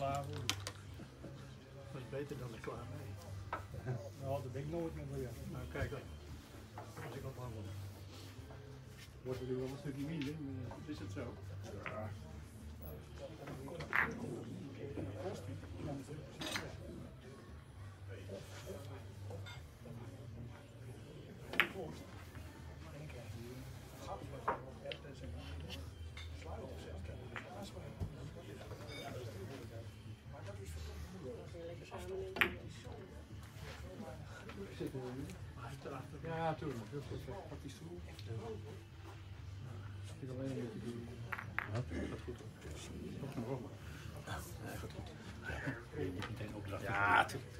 klaar voor. Dat is beter dan er klaar mee. Nou, dat ben ik nooit meer voor. Nou, kijk dan. Als ik op handel. Wordt er wel een stukje minder, maar is het zo? Ja. Dat Pak die stoel. Ik alleen een. Wat? Gaat goed. Nog nog op. Nee, gaat goed. Je niet meteen opdracht. Ja, tuurlijk.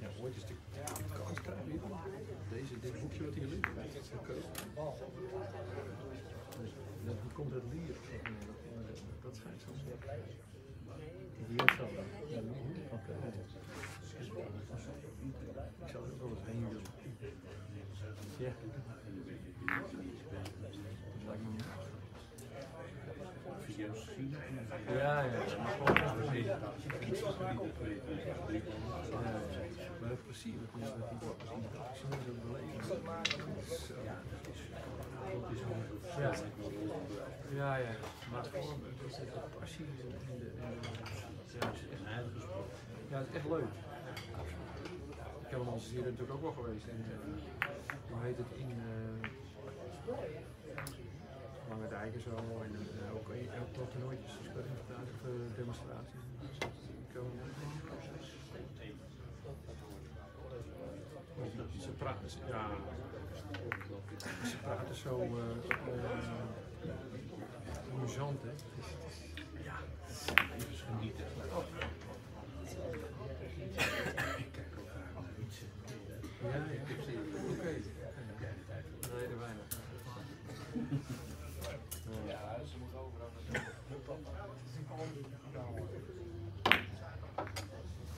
Ja, ooit is de kans krijgen hier. Deze, dit hoekje wat hier ligt. Dat is de keuze. Dus dat die komt uit Lier. of zo. Nee, dat, eh, dat schijnt zo. Hier zo. Ja, Oké. Ik zou er ook wel eens heen willen. Ja. Dat lijkt me niet. Video's zien. Ja, ja. Maar gewoon even zien. Ja, Maar het plezier je dat die is beleven. Dat is Ja. Ja. Ja, ja. Maar gewoon, dat is de passie in de, in de, ja, het is echt, Een heilige sport. ja, het is echt leuk. Ik heb eens hier natuurlijk ook wel geweest. En, eh, hoe heet het in eh Lange Dijk en zo. En eh, ook, ook tot toernooitjes, eh, demonstraties. Praten, ja, ze praten zo uh, amusant, hè. Het is- het is- ja, Even genieten. oh, Ik kijk ook graag naar iets. ja, ja, oké. Nee, er weinig. Ja, ze moet overal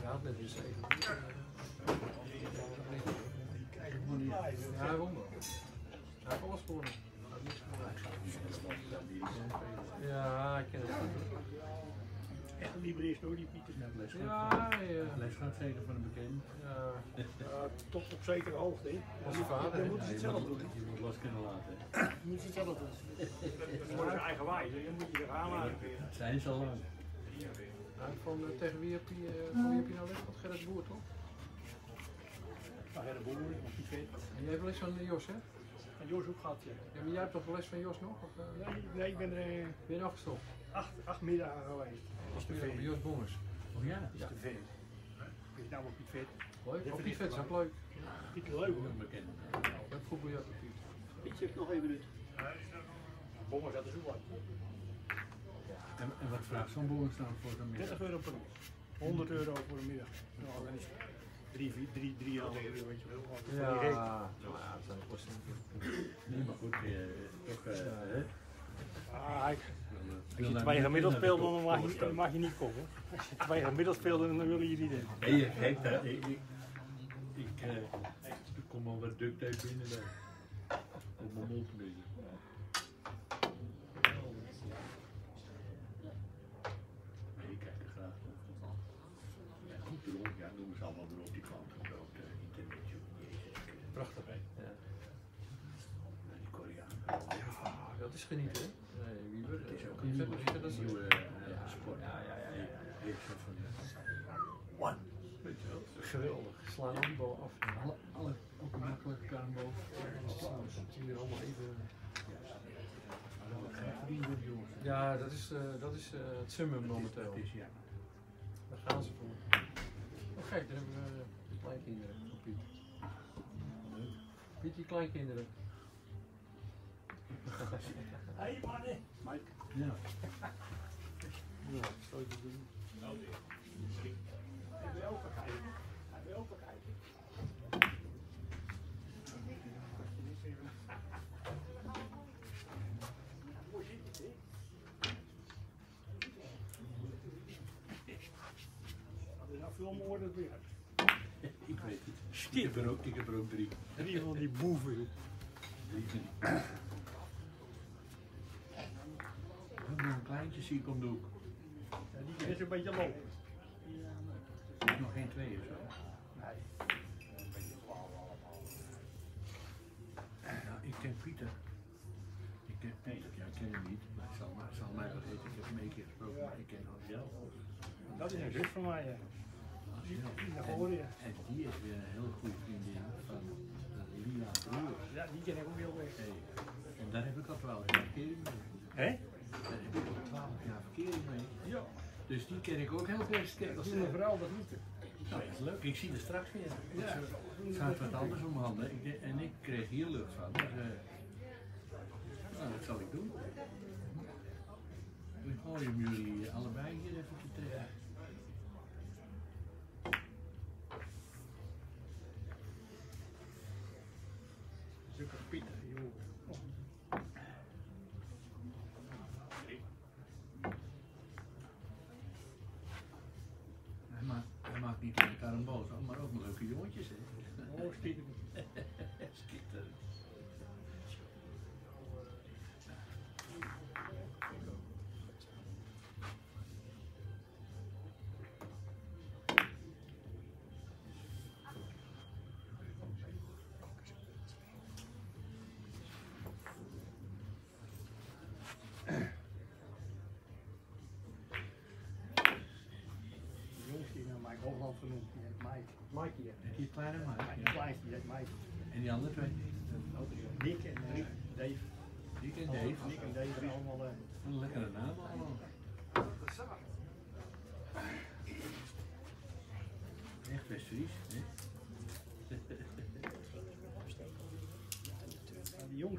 Ja, met die zeven. Ja, hij won wel. Hij heeft alles gewonnen. Hij heeft niks gewonnen. Ja, ik ken het goed. Echt een liberist hoor, die Pieter. Ja, ja. Lesgaardzeker van een bekend. ja. Ja, tot op zekere hoogte. hè. Als je vader, Dan hè? moet ze het zelf doen. Je moet los kunnen laten. Dan moet ze het zelf doen. Voor zijn eigen wijze, dan moet je er gaan laten. Dat zijn ze al lang. Ja, van, eh, tegen wie heb je, eh, wie heb je nou les gehad? Gerrit Boer, toch? Nou, de boer, of die. En jij hebt les van Jos, hè? En Jos ook gehad, ja. Ja, maar jij hebt toch les van Jos nog? Of, eh, Nee, nee, ik ben er eh, ben je nog gestopt? acht, acht middagen geweest. Dat is te Ja, veel. bij Jos Bongers. Oh ja? Dat is te veel. Ik weet nou op Piet Vet. Leuk. Op die Piet vet is ook leuk. Piet leuk hoor. Bekend. Je hebt goed biljart op Piet. Pietje heeft nog één minuut. Bommers had er zo wat. En, en wat vraagt zo'n boer staan voor zo'n middag? 30 euro per uur. 100 euro voor een middag. Nou, dan is het drie, vier, drie, drieënhalf uur, weet je wel. Ja, nou ja, dat zijn kosten. Nee, maar goed, eh, toch. eh, hè? Ah, ik- als je twee gemiddeld niet speelt, dan mag je, dan mag je niet komen. Als je twee gemiddeld speelt, dan willen je niet in. Nee, je kijkt daar. Ik, ik, ik, eh, ik kom al wat duct tape binnen daar. Op mijn mond een beetje. Maar ik kijk er graag naar. Ja, goed erop, ja, noemen ze allemaal erop, die klanten ook, eh, internet, joh, jezus. Prachtig, hè? Ja. Ja, die Koreanen. Ja, dat is genieten? Nee, wie wil Het is ook een nieuwe, dat is- nieuwe eh, sport. Ja, ja, ja, zo van, One. je wel, Geweldig. Slaan bal af. alle, alle, ook een makkelijke karmbal. Het is hier allemaal even. Ja, dat is, eh, dat is eh, het summum momenteel. Het is, ja. Daar gaan ze voor. Oh kijk, daar hebben we uh, kleinkinderen. van Piet. Piet, die kleinkinderen. Hey, Mike. Mike. Ja. Ja, stel je doen. Nou, weer. Hij wil verkijken. Hij wil vergeten. veel meer het weer. Ik weet het. Ik heb er ook, ik heb er ook drie. Drie van die boeven. Drie van die. Nog een kleintje zie ik om de hoek. Ja, die is een beetje lopen. Er is nog geen twee of zo. Nee. Nou, ik ken Pieter. Ik ken, ja, ik ken hem niet, maar hij zal, mij wel weten. Ik heb hem één keer gesproken, maar ik ken Angel. Dat is een zus van mij. hè. Ja. En, en die is weer een heel goede vriendin van de Lila Broer. Ja, die ken ik ook heel goed. Hey. En daar heb ik al twaalf jaar verkering mee. Hé? Daar heb ik al twaalf jaar verkering mee. Ja. Dus die ken ik ook heel best. Dat is een vrouw, dat moet. Nou, dat is leuk. Ik zie er straks weer. Ja. Het gaat wat anders om handen. Ik, de- en ik kreeg hier lucht van. Dus, eh, nou, dat zal ik doen. Ik gooi hem jullie allebei hier even te trekken. Zulke Pieter, Oh,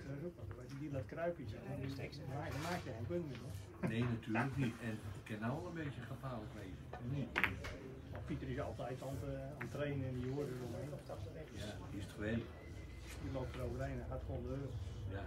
dat is ook wat. je, Die laat kruipen. dan maak je geen punt meer. hoor. Nee, natuurlijk niet. En ik kan nou wel een beetje gevaarlijk wezen. Maar Pieter is altijd aan het, eh, aan het trainen en die hoort er omheen. Ja, die is het gewend. Die loopt er overheen en gaat gewoon de deur. Ja.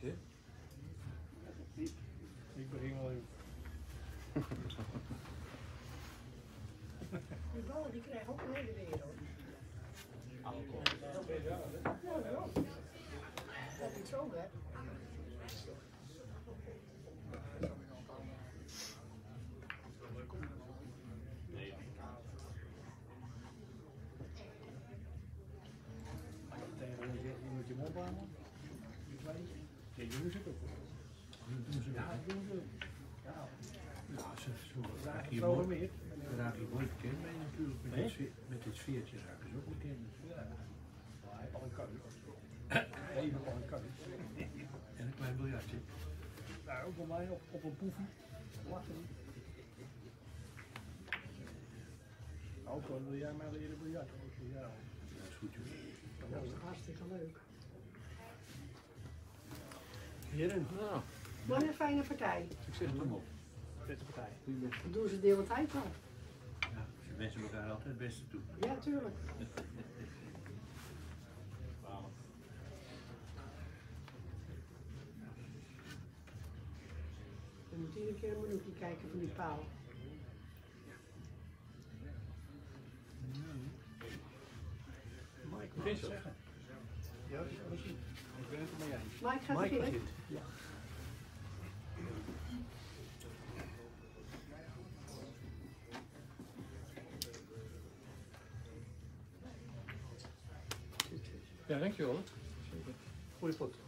Niet, hè? Ik begin wel even. Die ballen die krijgen ook een hele wereld. Ja, daarom. Dat is zo, hè. Tegenwoordig zeg je, je moet je mond houden. Dat weet je. Ja, Ja, ze. Raken het mooi, raken je mooi bekend mee natuurlijk. Met, dit, sfeer- met dit sfeertje raken ze ook bekend. Maar al een keuze. Even al een keuze. En een klein biljartje. Nou, ook bij mij op, op een poefie. Lachen. Ook al wil jij mij leren biljart. Ik zeg, Ja, Dat is goed, joh. Dat is hartstikke leuk. Heren. Wat een fijne partij. Succes hem op. Fijne partij. Dat doen ze de hele tijd al. Ja, ze wensen elkaar altijd het beste toe. Ja, tuurlijk. Je moet iedere keer een minuutje kijken van die paal. Mike, wat zeggen? Ja, misschien. Ik het ermee. Mike gaat. Ja, dankjewel. Goeie pot.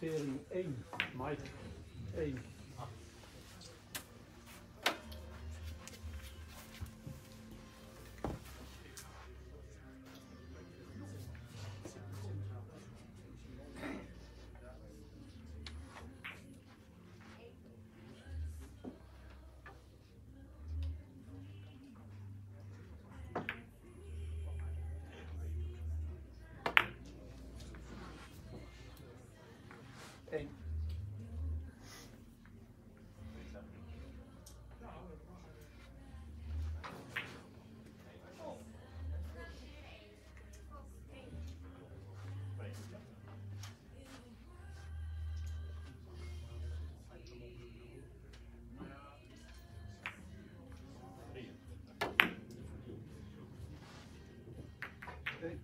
Notering 1, Mike 1. Okay.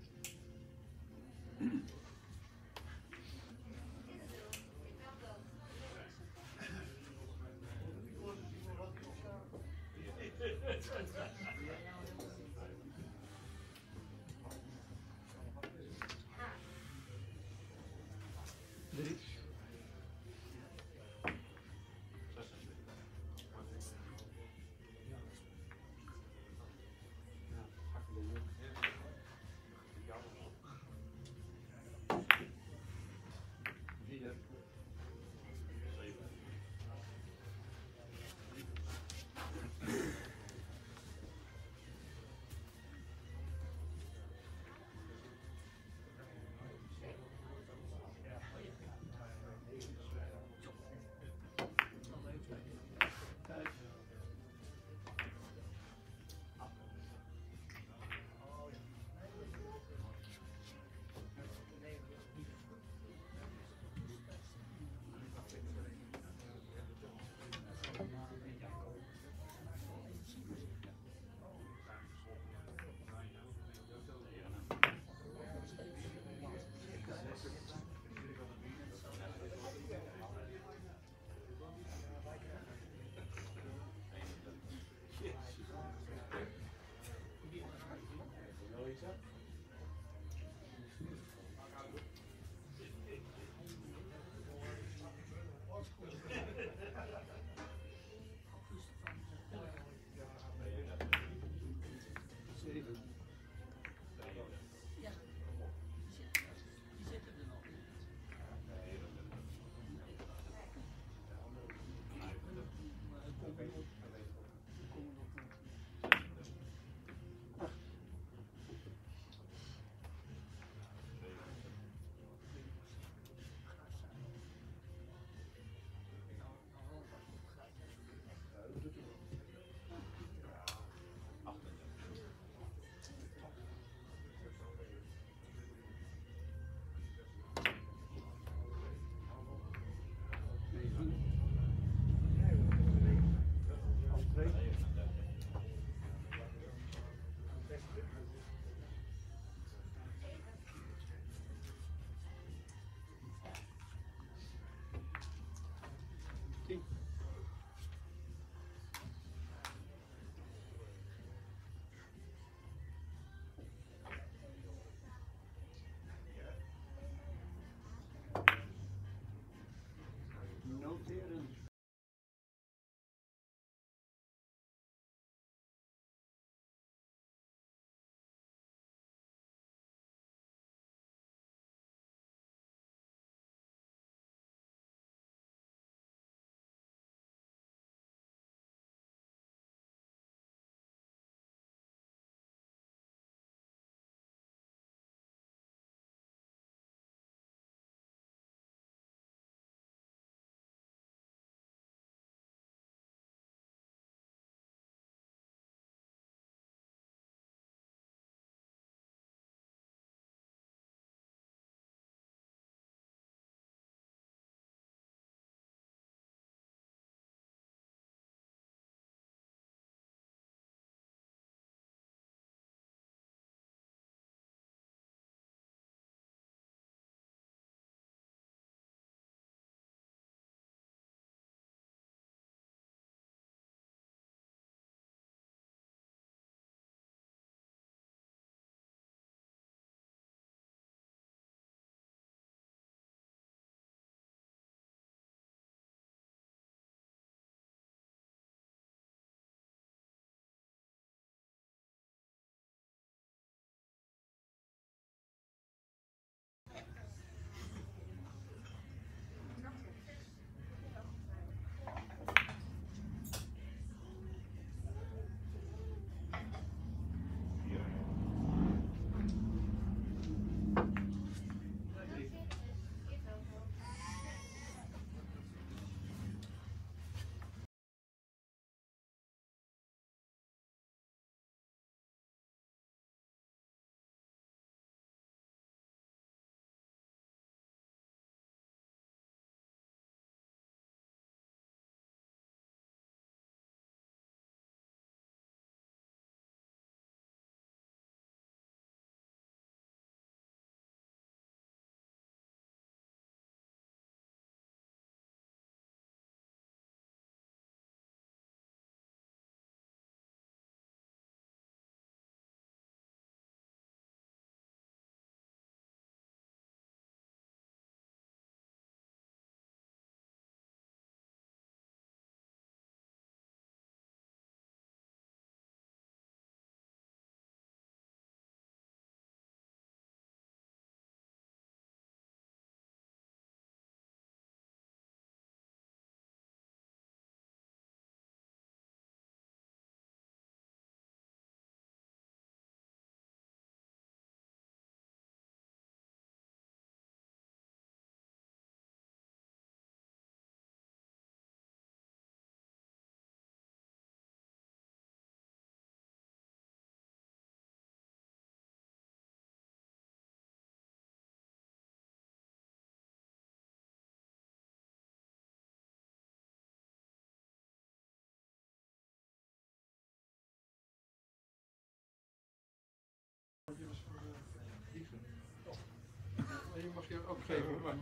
Opgeven. Maar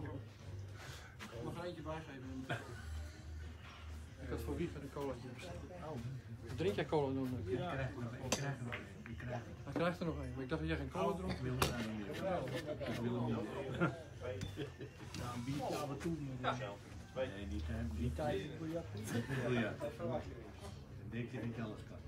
nog een eentje bijgeven. Ik had voor Wieger een colaatje besteld. Drink jij cola doen? Je krijgt er nog één. Je krijgt er nog één. Je krijgt er Hij krijgt er nog één, maar ik dacht dat jij geen cola dronk. Ik wil er niet meer. Ik wil er niet meer. Ja, een biertje af en toe. dan- Nee, niet. Die tijd. Ja. Dan denk je niet alles kan.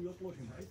Goeie oplossing, hè?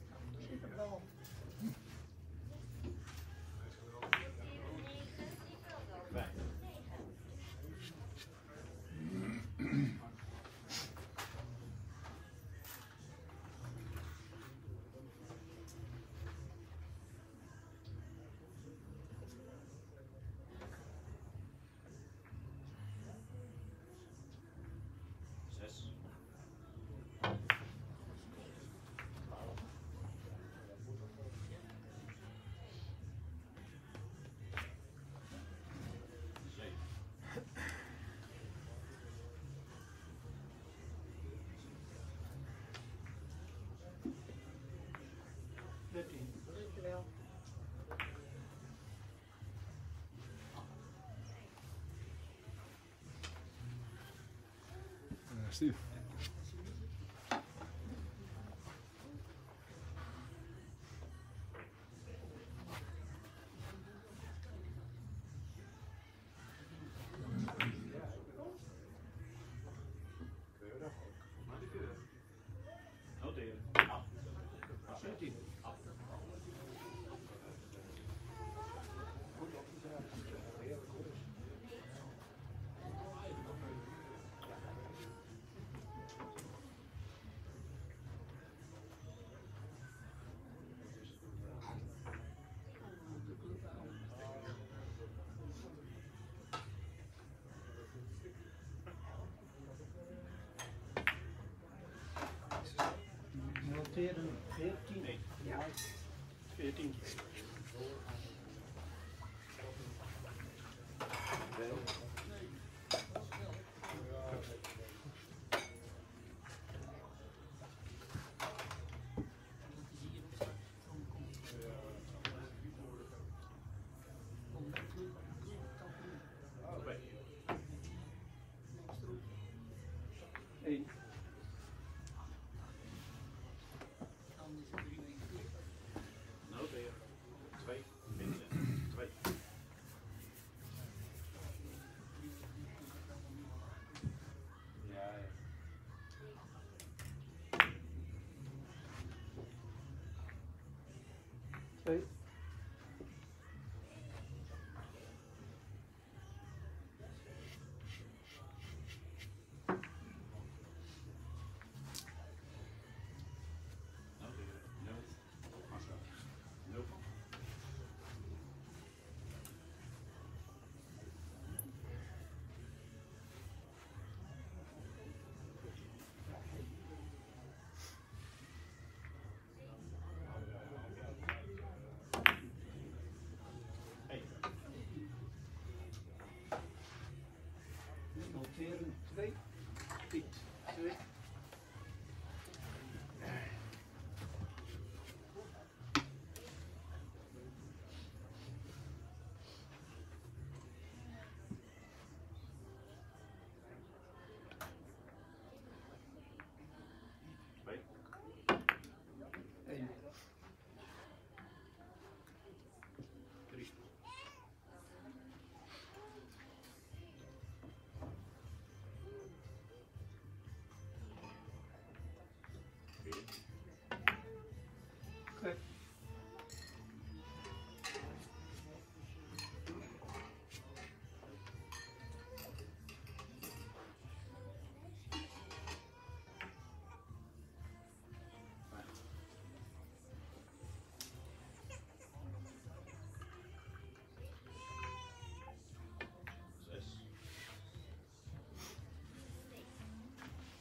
Steve. Fifteen. Yeah. Fifteen. rapid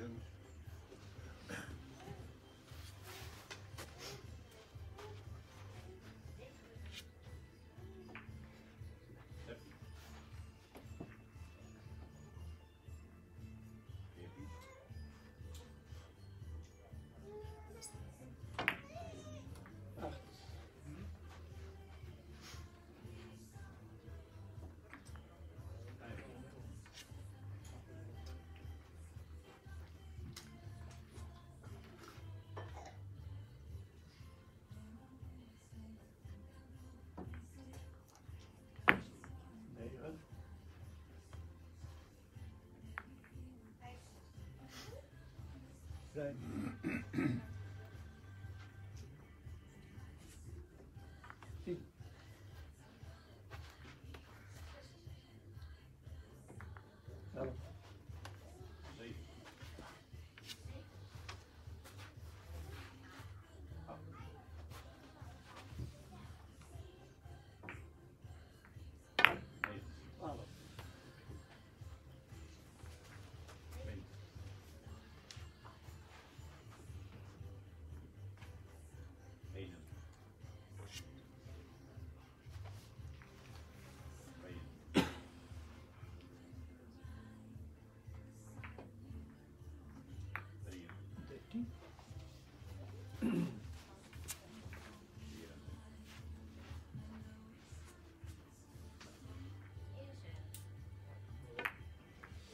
Acht. Zijn.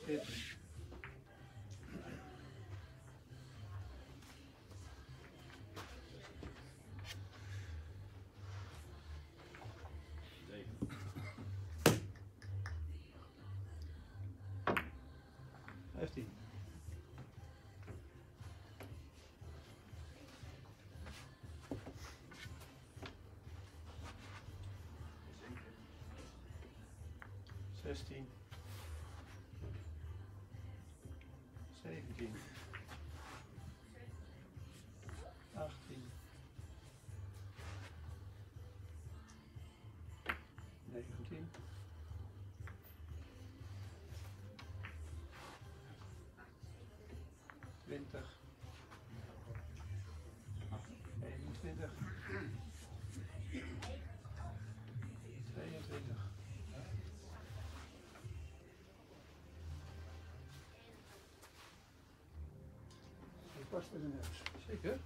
Veertien. Vijftien. Zestien. being past bij de neus. Zeker.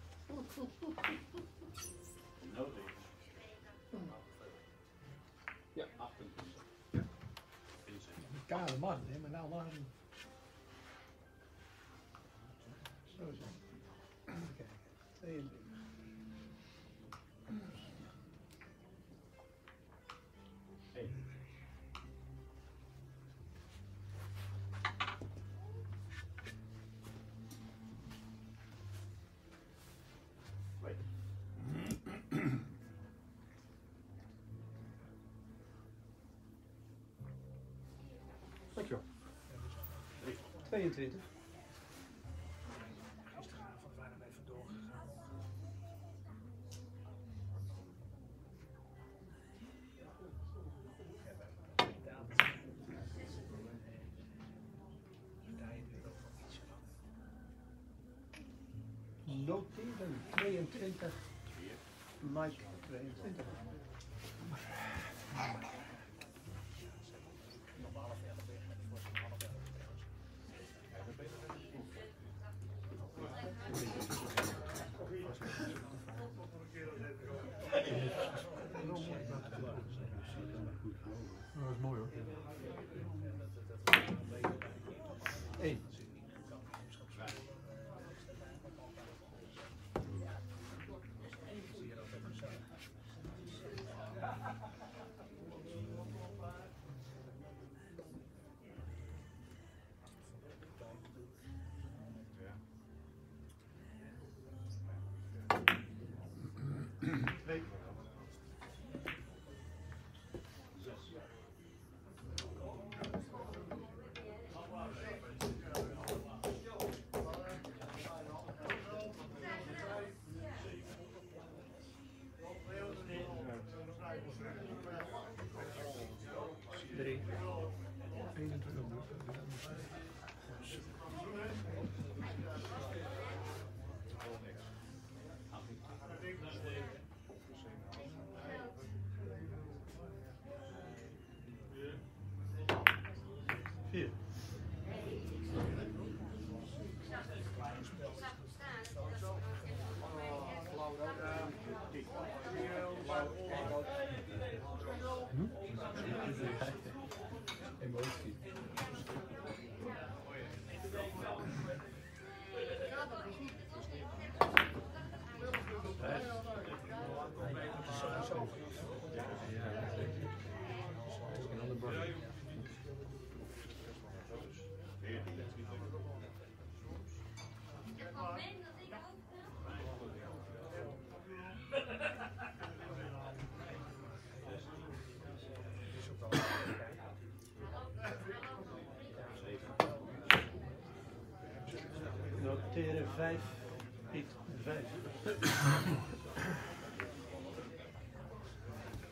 Ja, 28. Kale man, hè, maar nou maar. 22. Gisteravond waren wij vandoor gegaan. Noteren 22. Mike 22. Dat is mooi hoor. 5, Piet 5.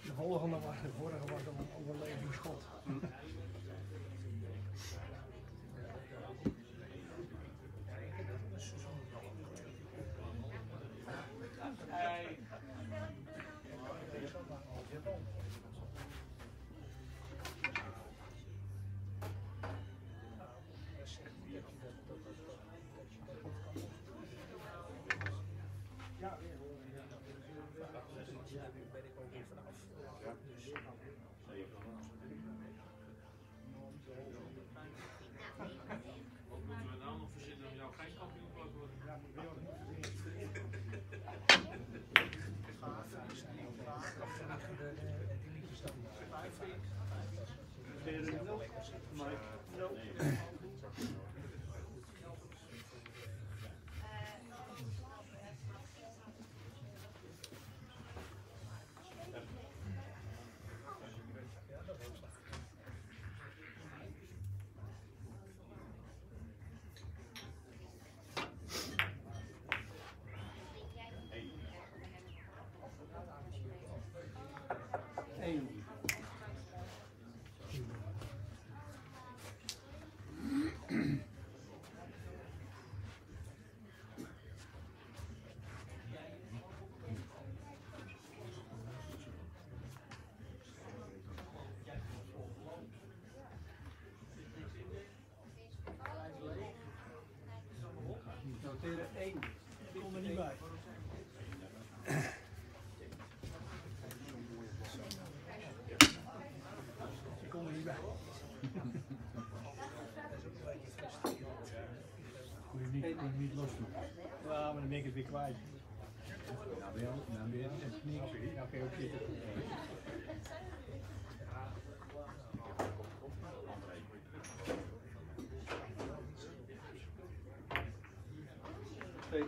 De volgende was, de vorige was een overlevingsschot. Niet, niet los doen. Ja, maar dan ben ik het weer kwijt. Nou ben je, ben je niks. Nou kun je ook zitten. Twee.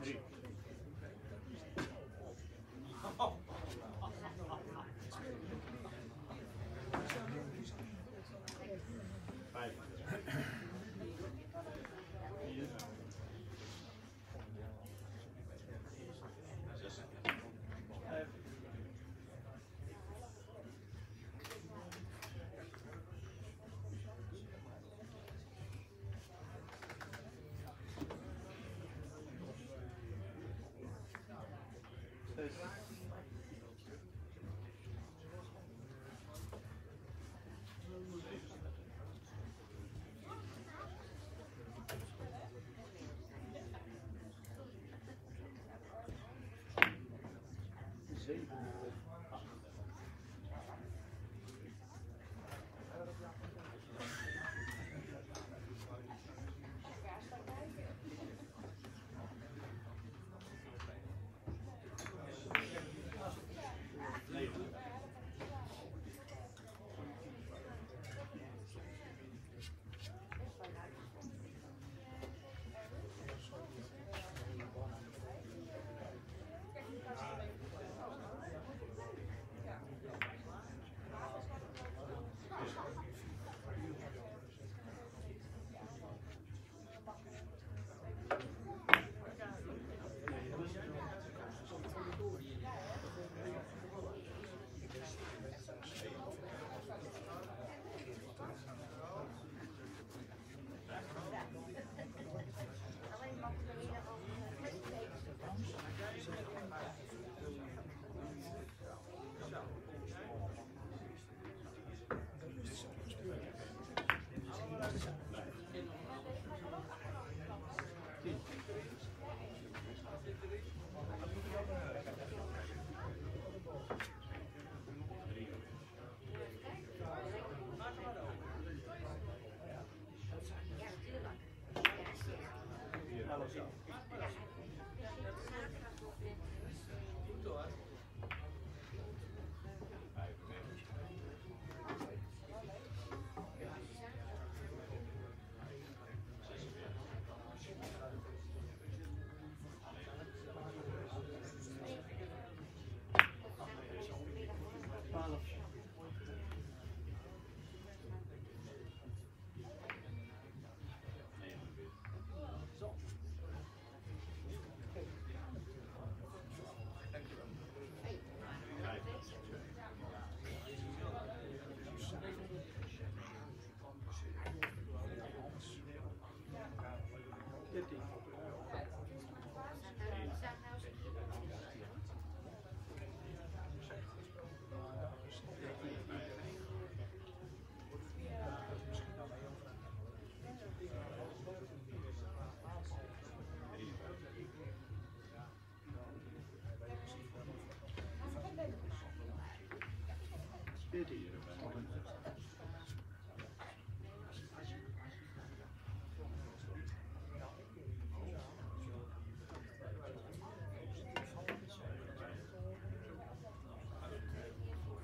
Drie. Vijf. Vier. Vijf. Zes.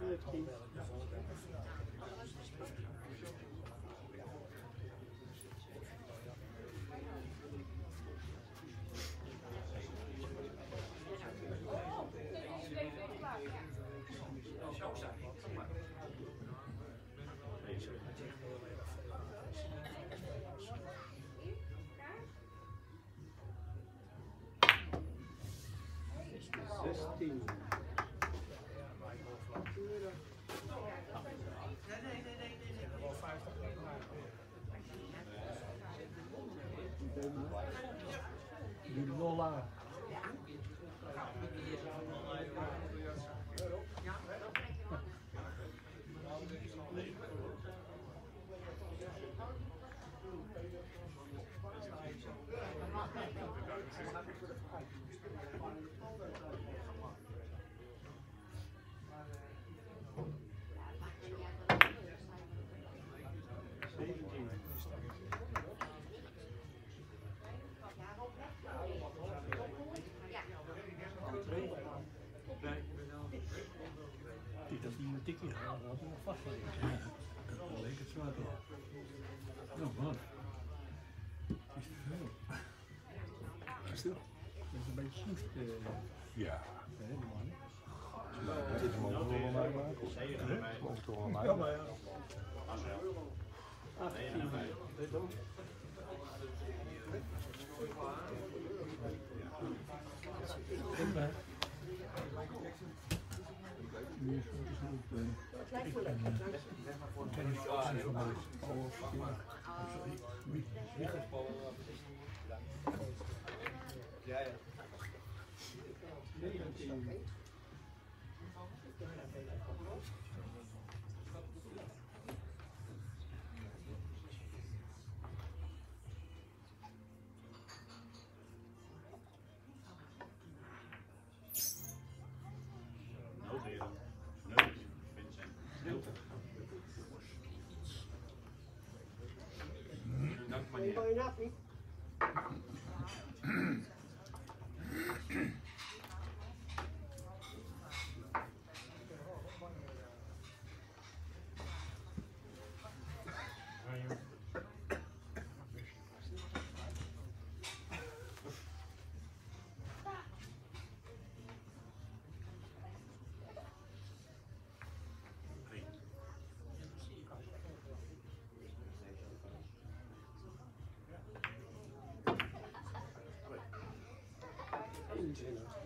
15th. interesting. in Soest. ja. Helemaal. Dat is wel maken. mij, wel een Ja, maar ja. Ja. engine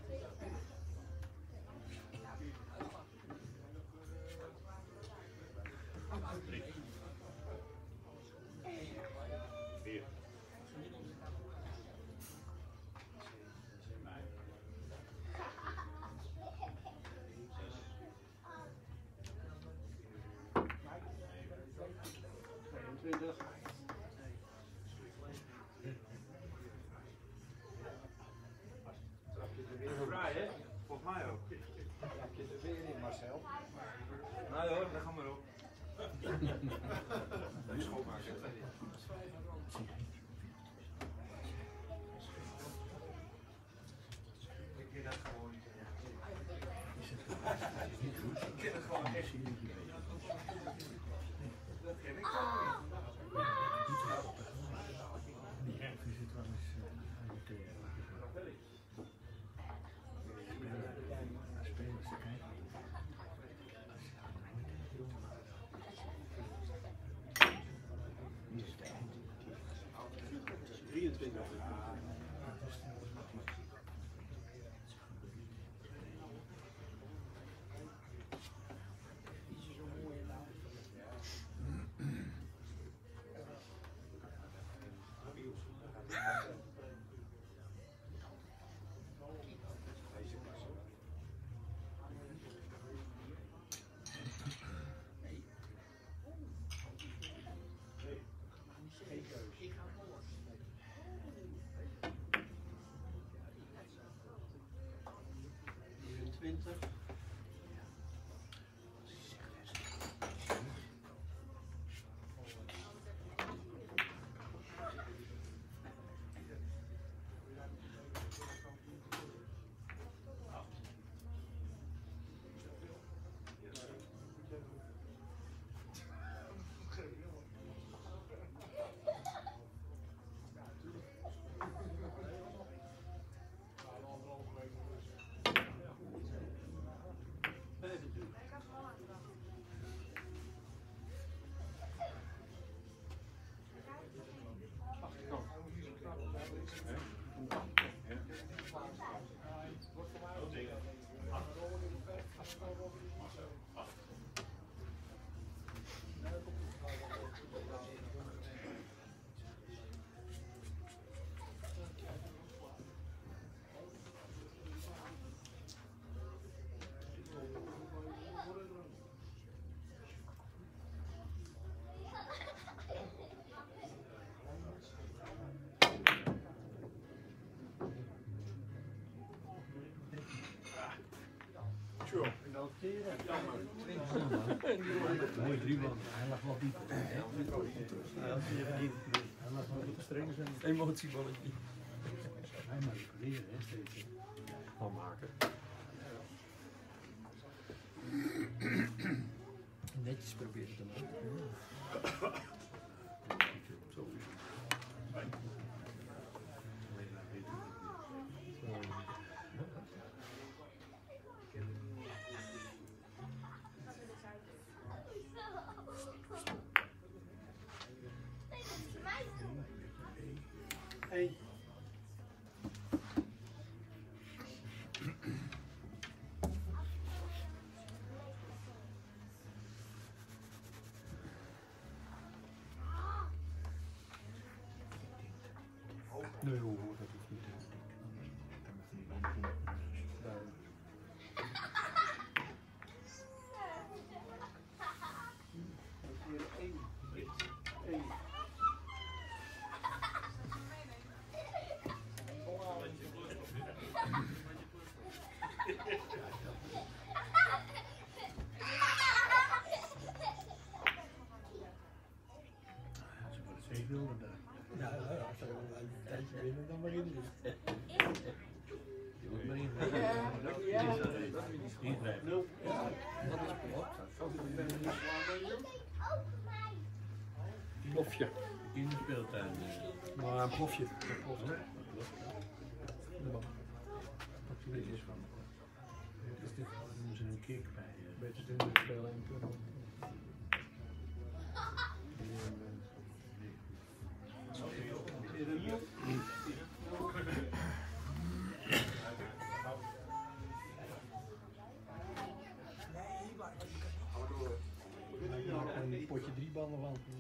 Nu schoonmaken. Mooi drie man. Hij lag wel diep. Hij lag wel op de streng zijn. Emotieballetje. Hij manipuleren, hè, steeds. Van maken. Netjes proberen te maken. Nee hoor, dat hoeft niet. Ze worden twee wilden daar. Ja, ja, ja, als ze wel een dan beginnen ze. Je moet maar in. Ingrijpen. Plofje. In de speeltuin. eh, Maar een plofje. Een plofje. Dit is van. Is dit. Doen ze een kick bij. eh. Beetje dun spelen en toen. Potje drie ballen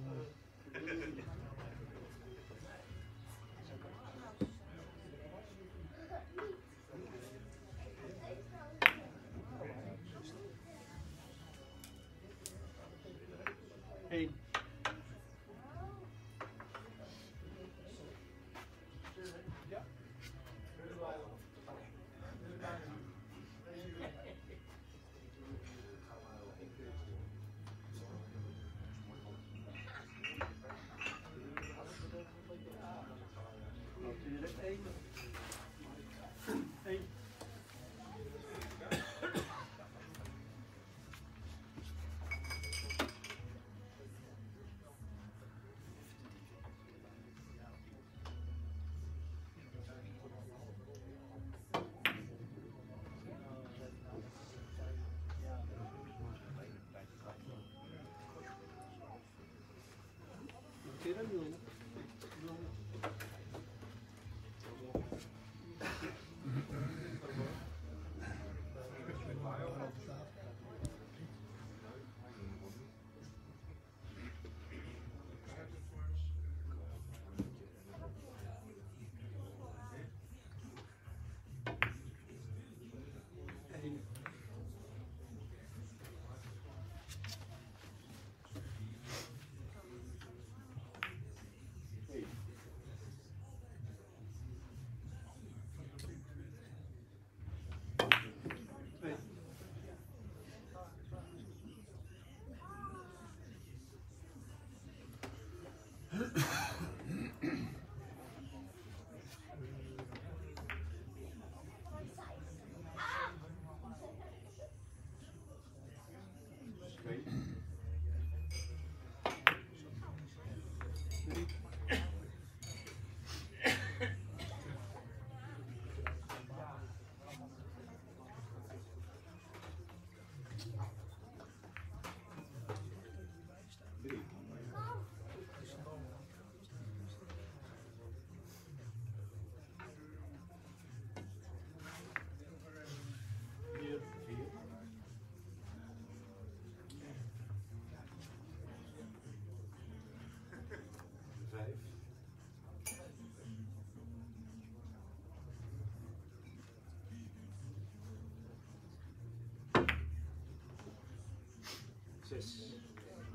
Zes.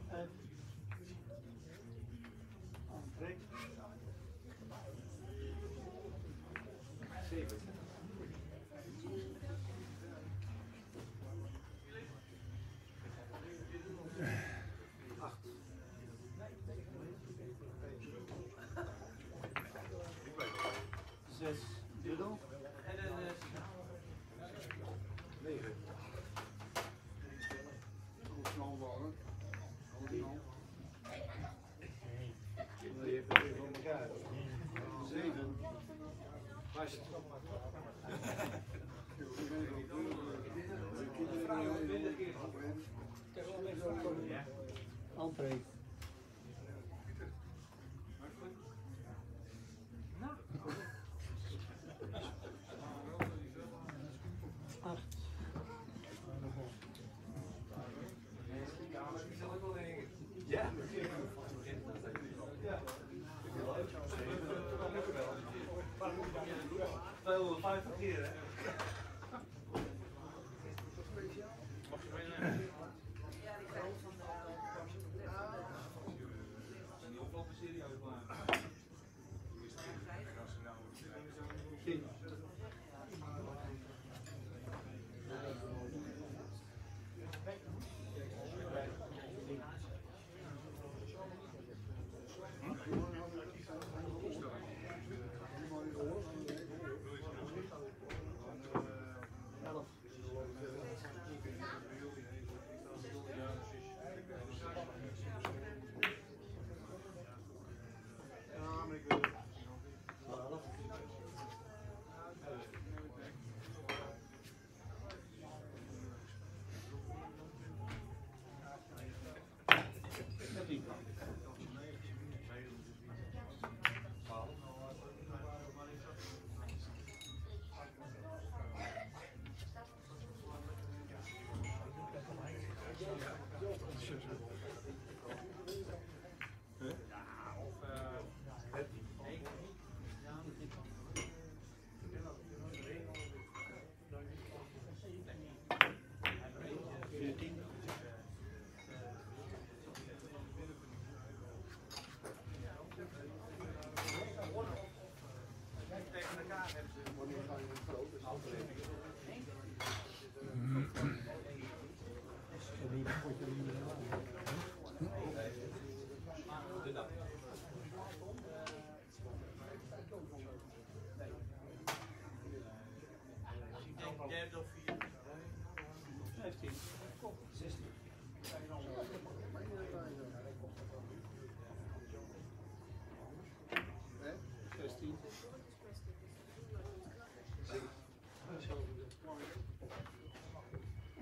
En. Entree. Zeven. Acht. Juist. Entree.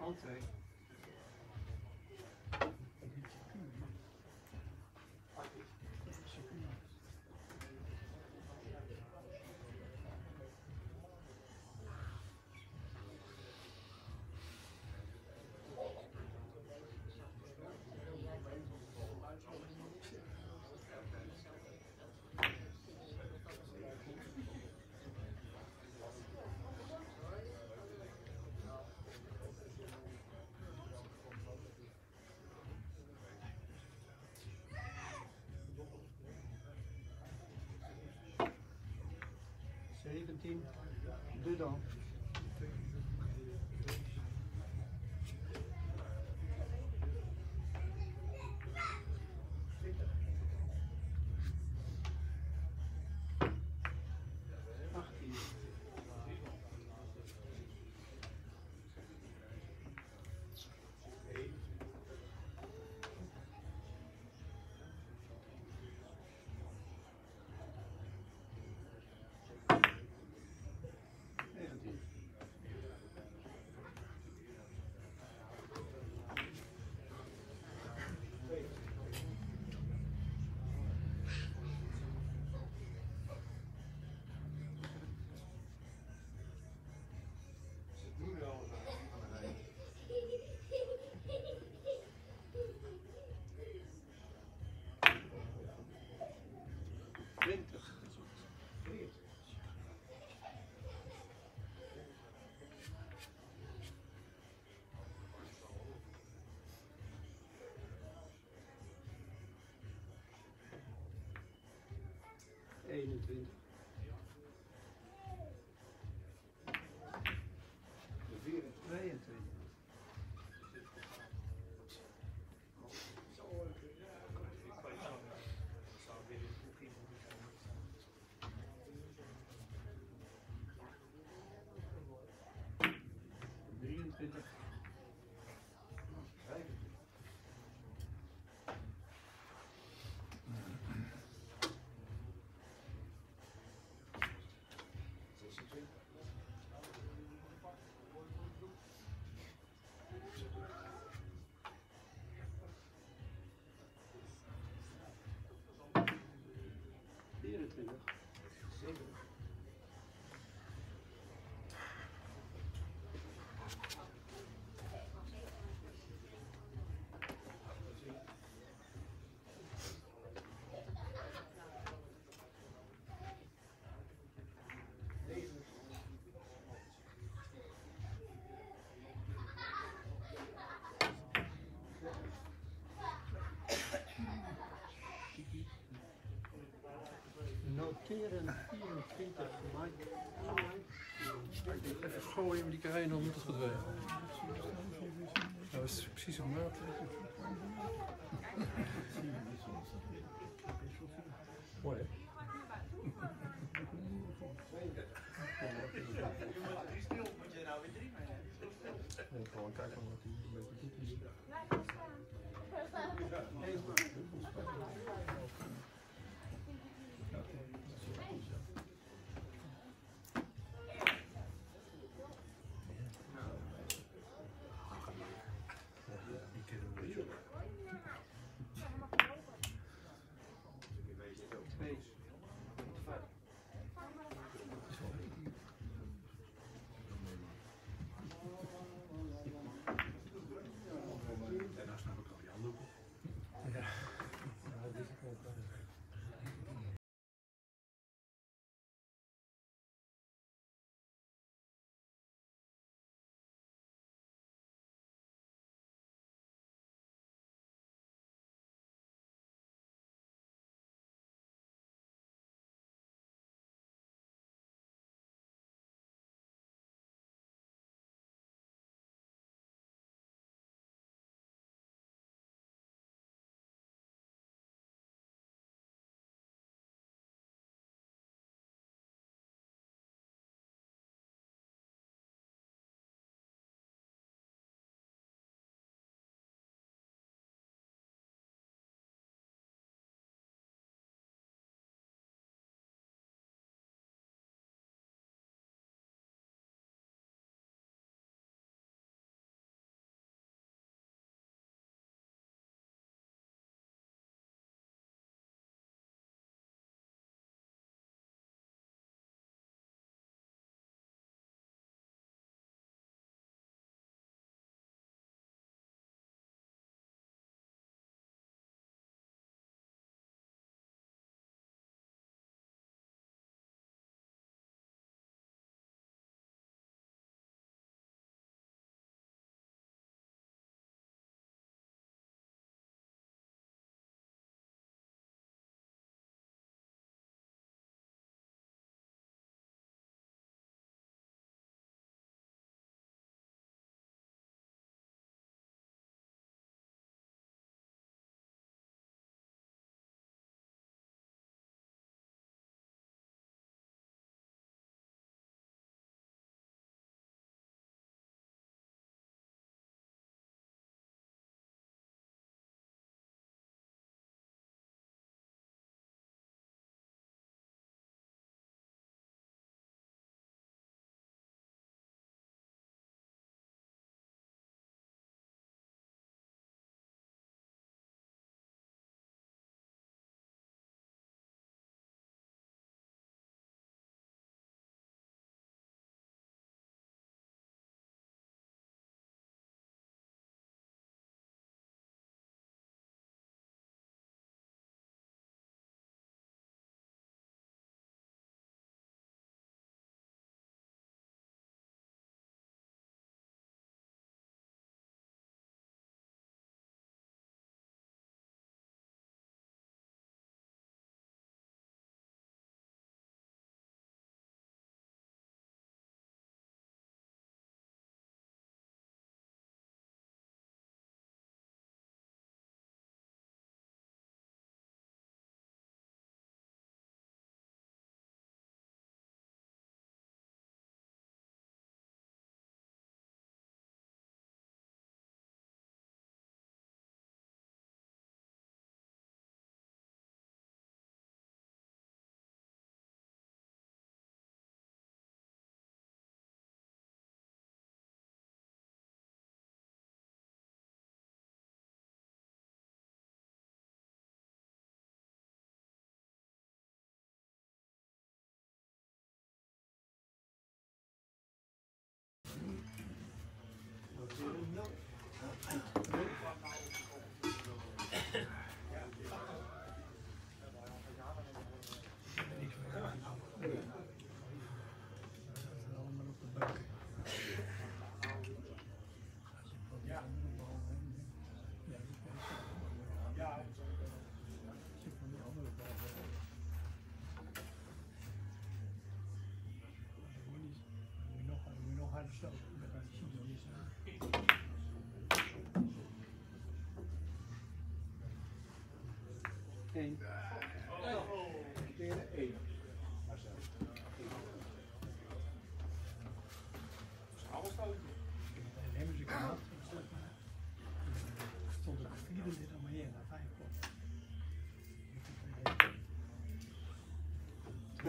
I'll take. Doe dan. 21. 24. Noteren 24 mei. Even gooien, maar die krijgen dan moet het verdwijnen. Dat is precies een maat. Mooi hè? En gewoon kijken wat hij een beetje doet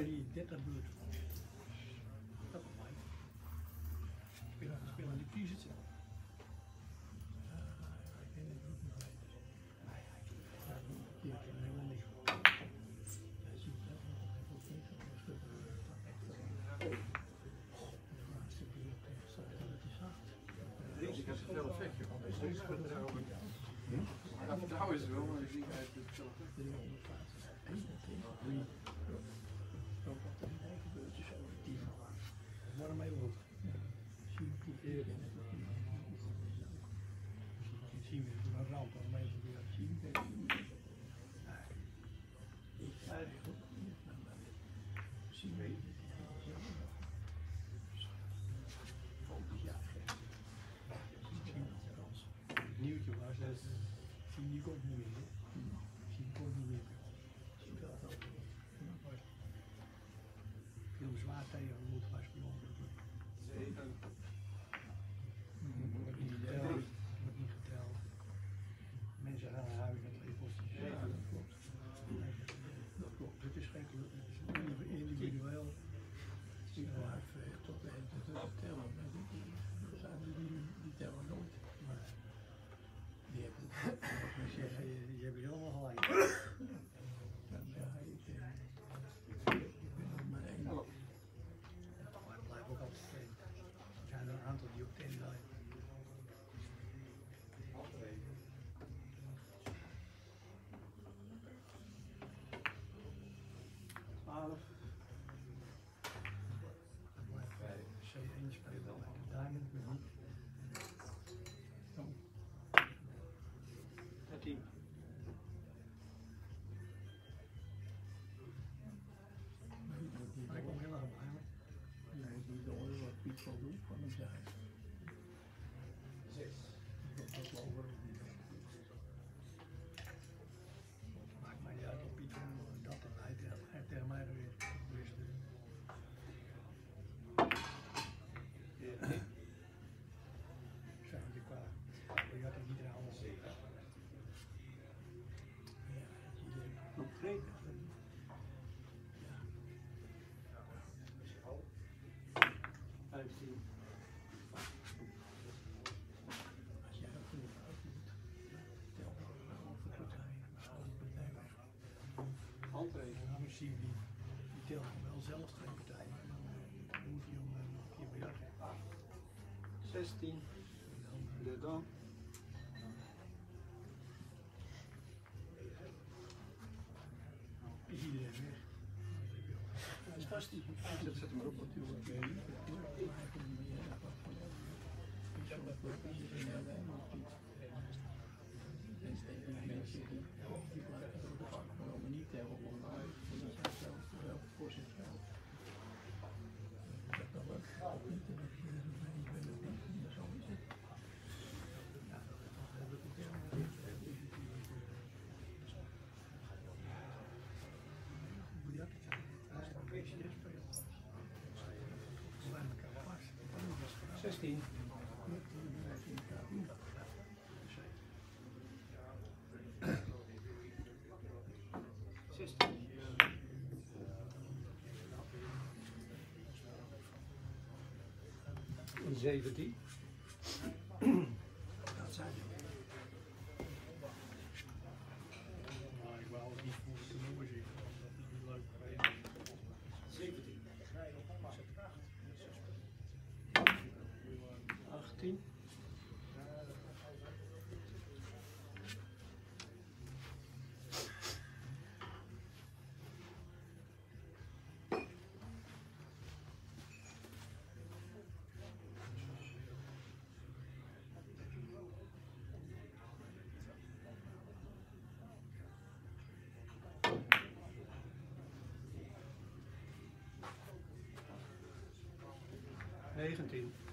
32 buurt. Dat is mooi. Spelen, spelen die kiezen het zelf. Ik heb zoveel effect, joh. Ja, vertrouwen is wel, maar ik zie het even op? Zien we een ramp, weer zien. Zien we. Nieuwtje dat zien die komt niet meer. Zien komt niet meer. Zien dat ook. Heel zwaar tegen moet was belangrijk. Wordt niet geteld. Wordt niet geteld. Mensen gaan naar huis en lepeltjes. Ja, dat klopt. Dat klopt. Het is geen club. Het is individu- individueel. Iedereen heeft tot de hele tijd tellen. Maar die, die, die, zijn die, die, die tellen nooit. Maar die hebben, die zeggen, je, je hebt helemaal gelijk. Dan, ja, ik, eh, ik ben er maar één. Maar het blijft ook altijd twee. Er zijn er een aantal die op ten blijven. Twaalf. Dan blijft bij C1 spelen dan met de Diamond Handregen. Dan zie je die, die telt wel zelf geen partij. Maar dan eh, moet je om eh, nog een keer hebben. 16. De dan. Is iedereen weg. Dat is vast niet. Zet, zet hem erop natuurlijk. Miljard. Dat beetje spelen. Bij elkaar vast. 16. Zeventien. Dat 1917. 19.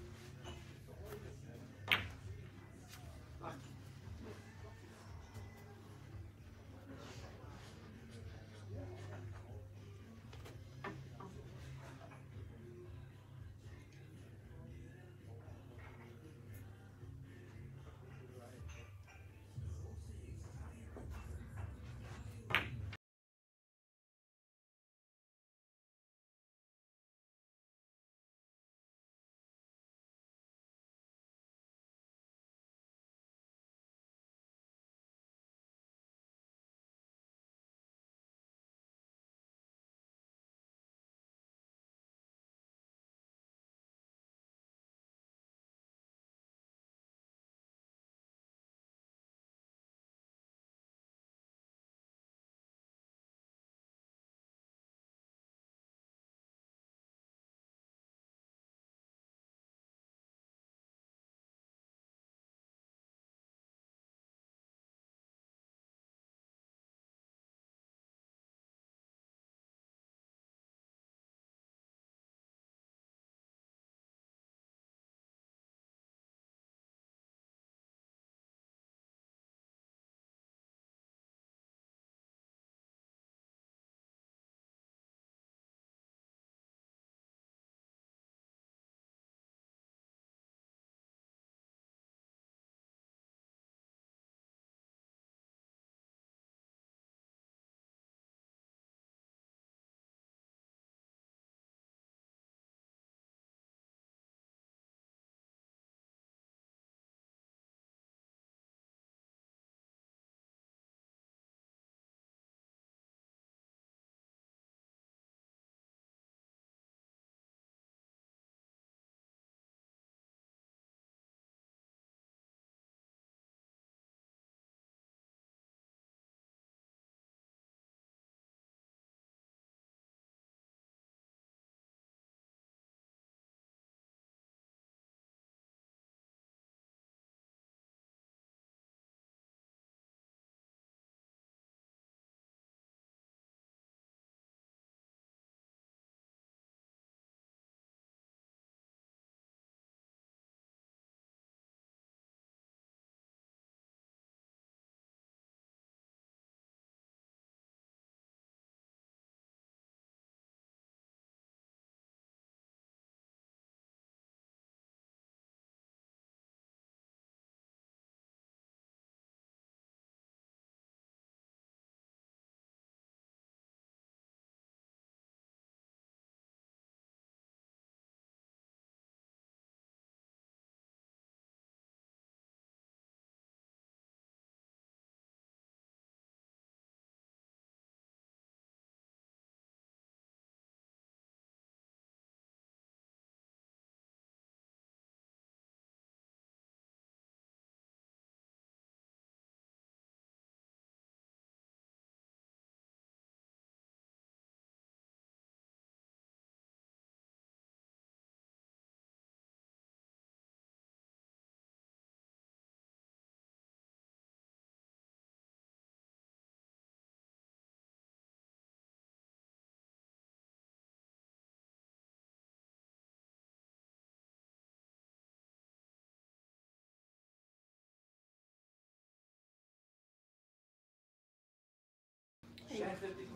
Negentien.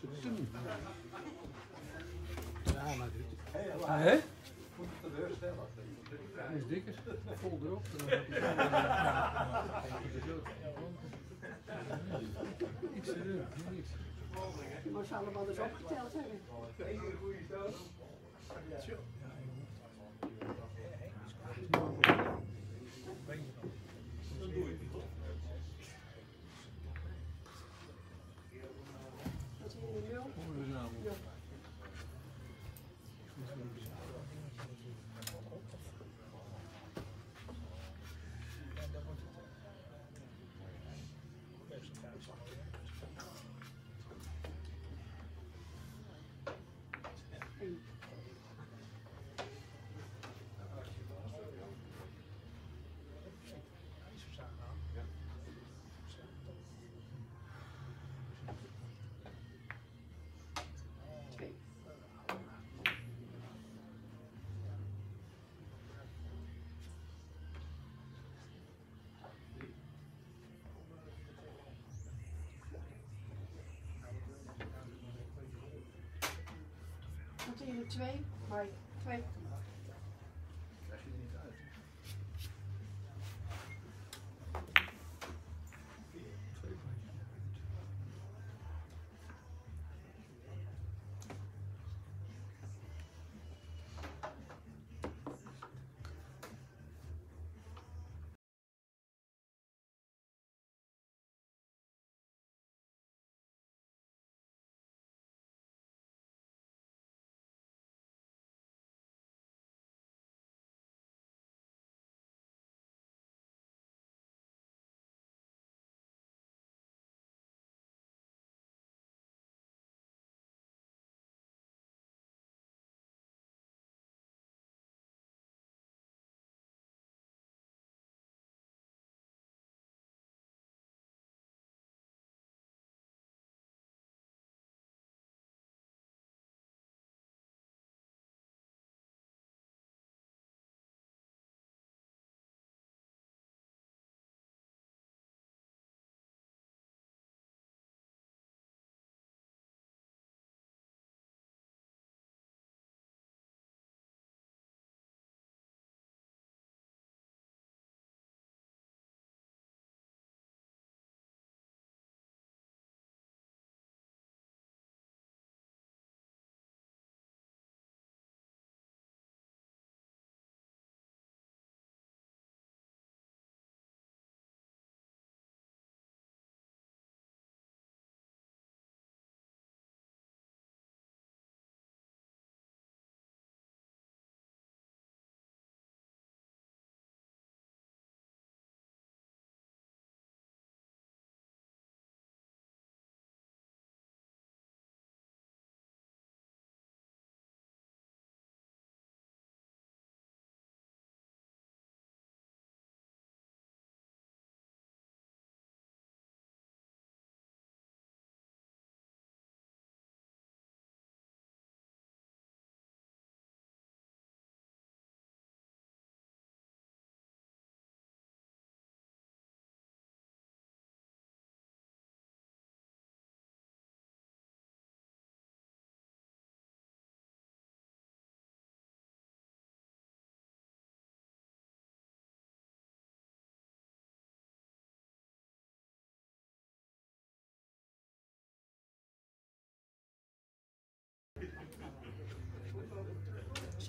Te dun. Ja, maar dit. Hè? Hij is dikker. Vol erop. Iets te dun. Niks. Moet ze allemaal dus opgeteld hebben. Wat twee, 2, Twee.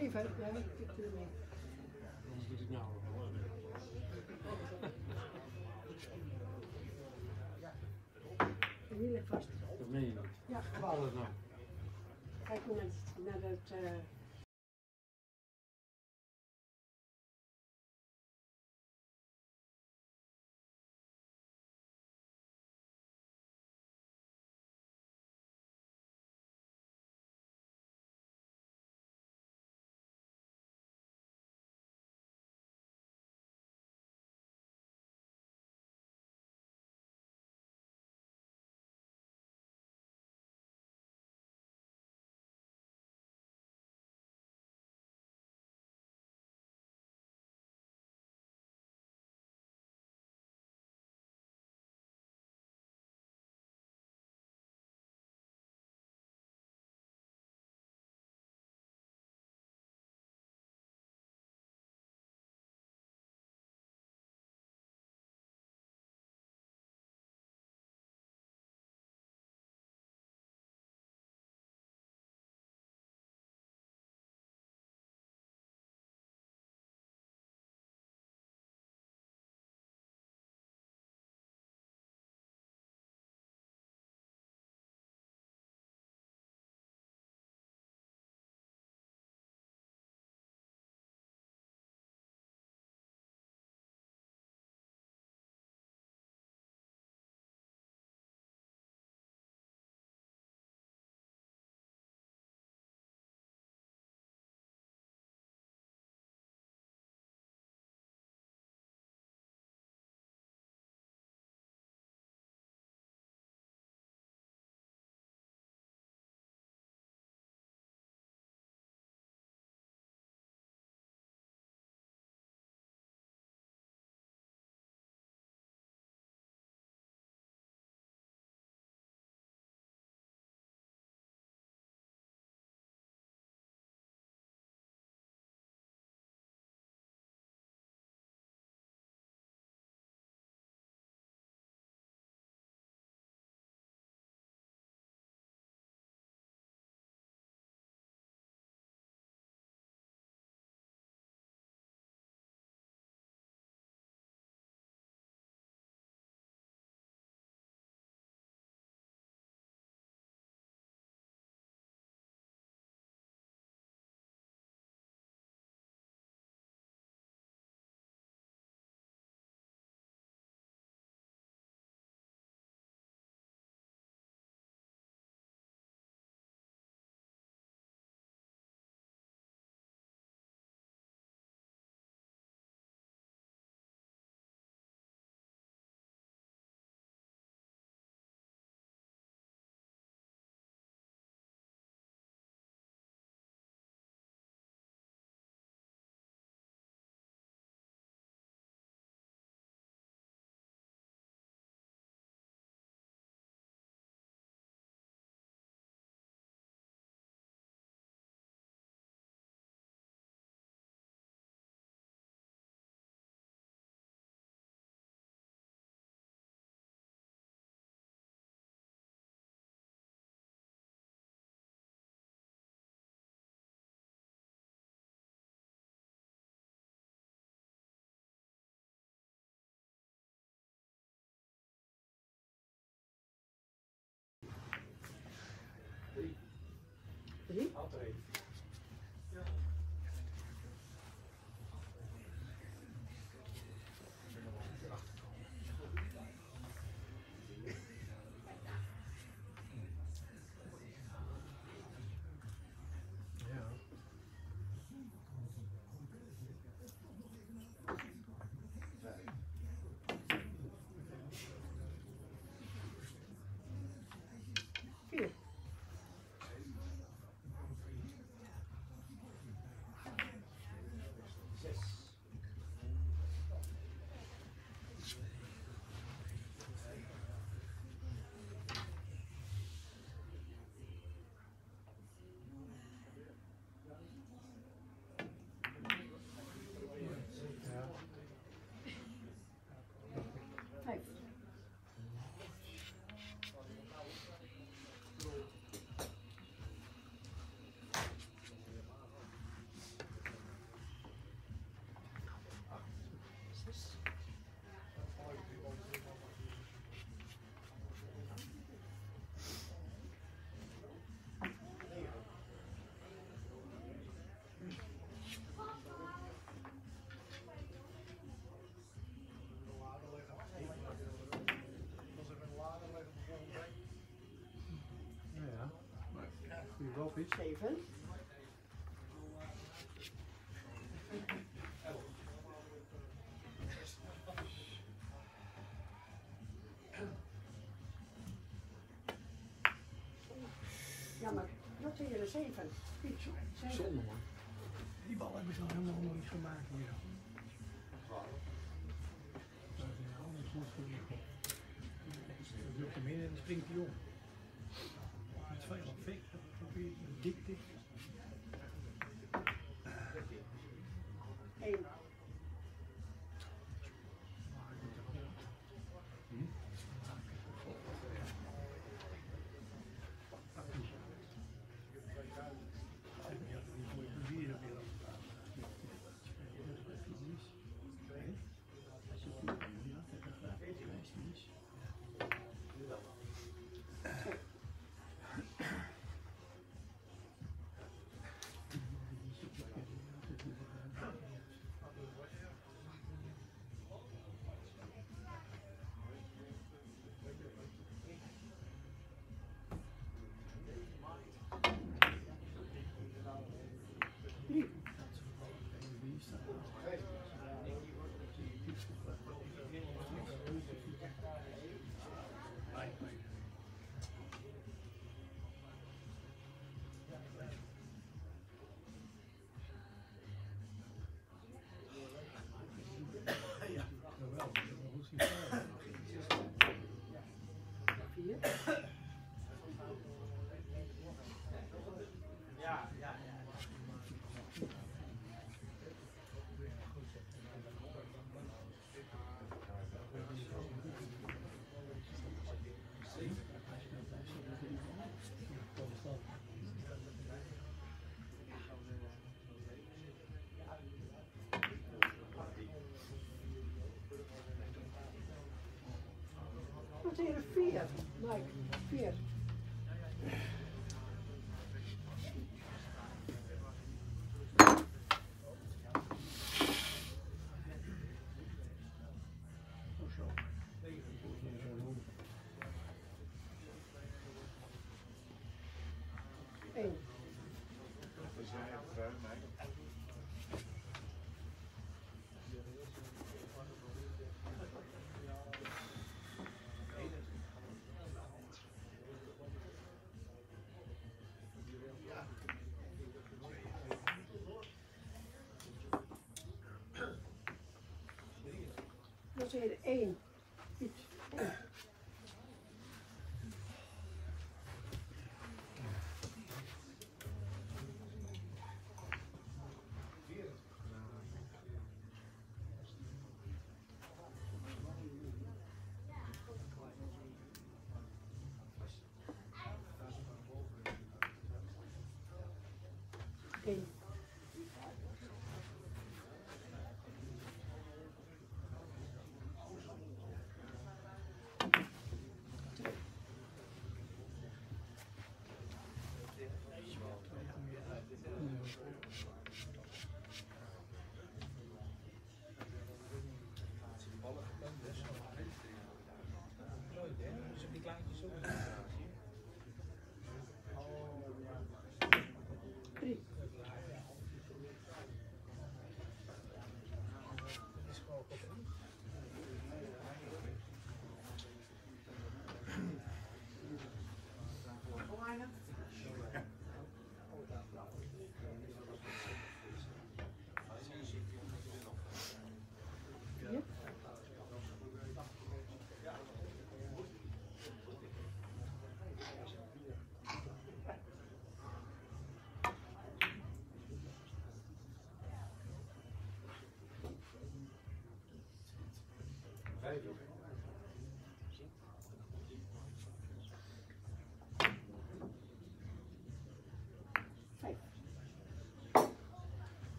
Zeven, ja, ik heb er mee. Anders doet het nou. Hier ligt vast. Dat meen je niet. Ja, Waar het nou? kijk naar het, naar het eh, Balfiets. Zeven. Jammer, noteren zeven. Piet, zeven. Zonde man. Die bal hebben ze nog helemaal nog niet gemaakt hier. Dat is allemaal goed voor je. Hem in en springt hij om. Noteren vier. Mike, vier. 2001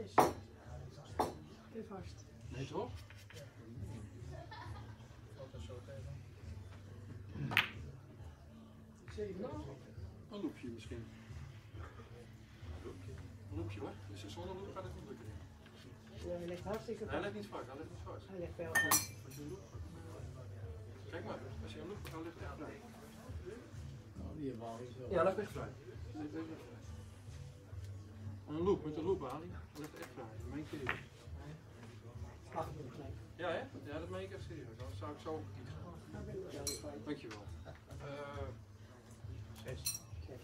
Zes. Even vast. Nee toch? Zeven. Een loopje misschien. Een loopje hoor. Dus zonder loop gaat het niet lukken. Ja, hij ligt hartstikke Hij vast. ligt niet vast, hij ligt niet vast. Hij ligt bij elkaar. Als je een loop Kijk maar, als je een loop dan ligt hij vrij. Ja, ligt echt vrij. Ligt echt vrij. En een loop, met een loop Ali, dat ligt echt vrij. Dat meen ik serieus. Ja hè? Ja, dat meen ik echt serieus. Dan zou ik zo kiezen. Nou wel. Dankjewel. Uh, Zes. Zes.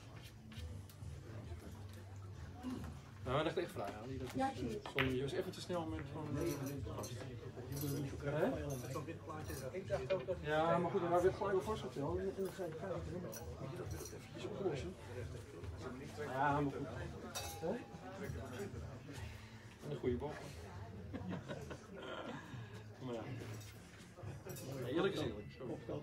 Ligt echt vrij Ali. Dat is, Ja, ik zie het. eh, was even te snel met van... eh, Hè? Ja, maar goed, dan werd gelijk al vastgesteld. Moet je dat eventjes oplossen? Ja, maar goed. Hè? En een goede bal. maar ja. Eerlijk is eerlijk. Zo.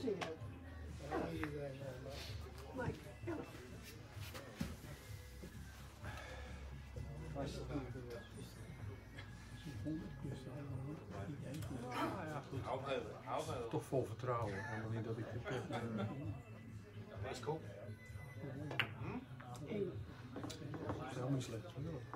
Mike. elf. Toch vol vertrouwen. Helemaal niet dat ik dit heb. Dat is helemaal niet slecht. spelen.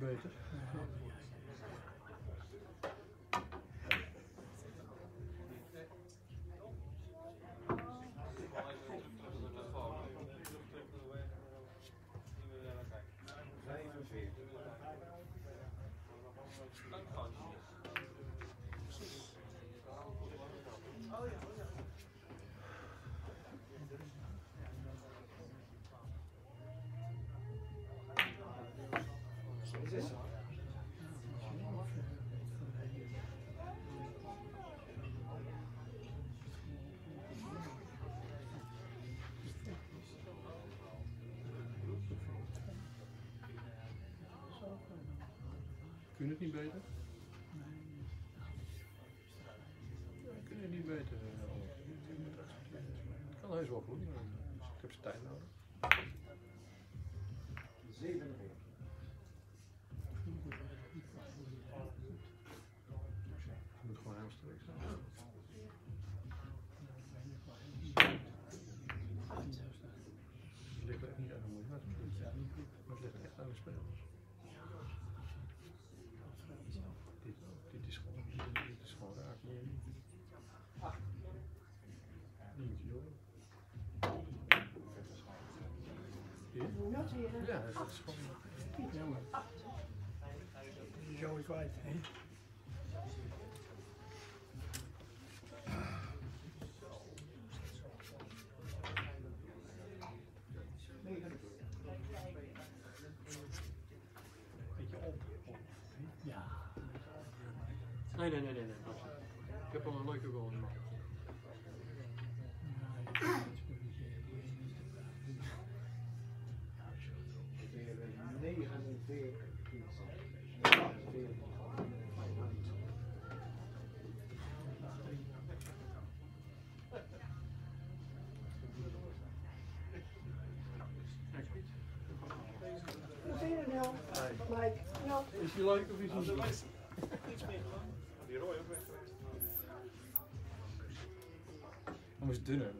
Niet Kun je het niet beter? Nee. Kun je het niet beter? Eh, het kan heus wel goed. Ik heb ze tijd nodig. 7 Dit? Ja, dat is gewoon jammer. Zou ik kwijt. hè? Beetje op. op. Ja. Nee, nee, nee, nee. nee. Ik heb al een leuke goal gemaakt. Is die leuk of is die niet leuk? Die rooi ook weg geweest. Hij moest dunner.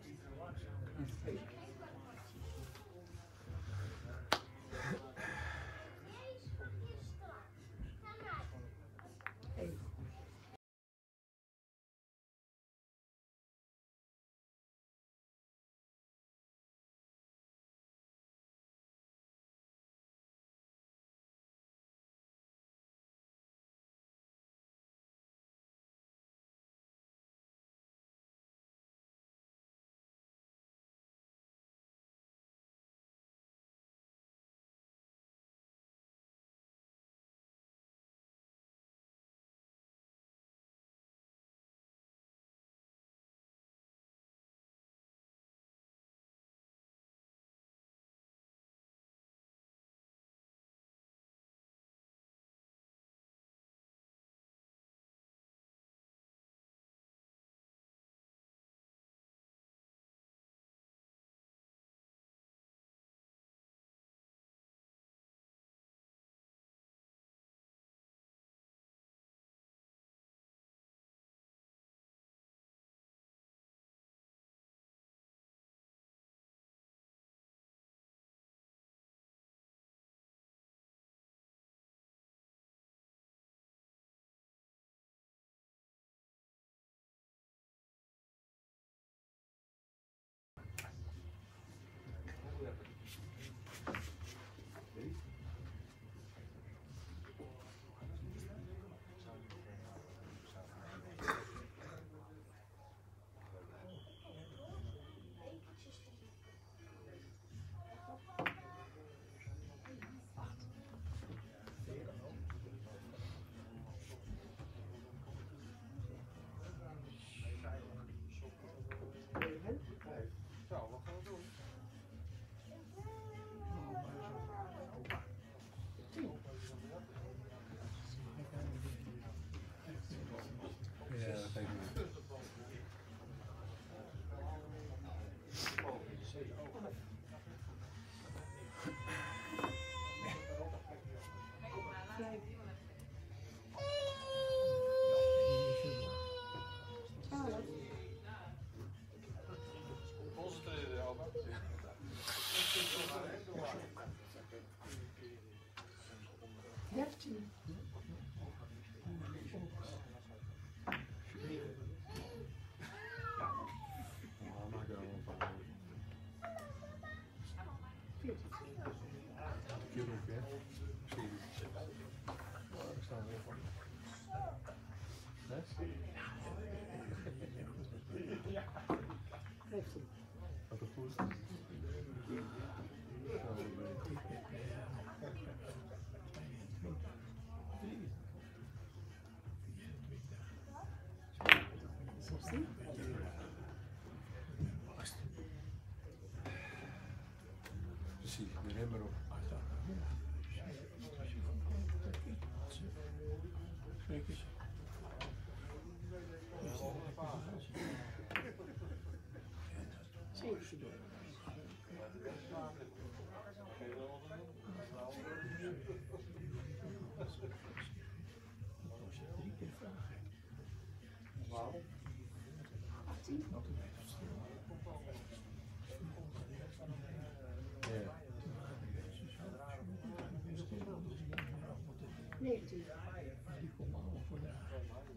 Negentien.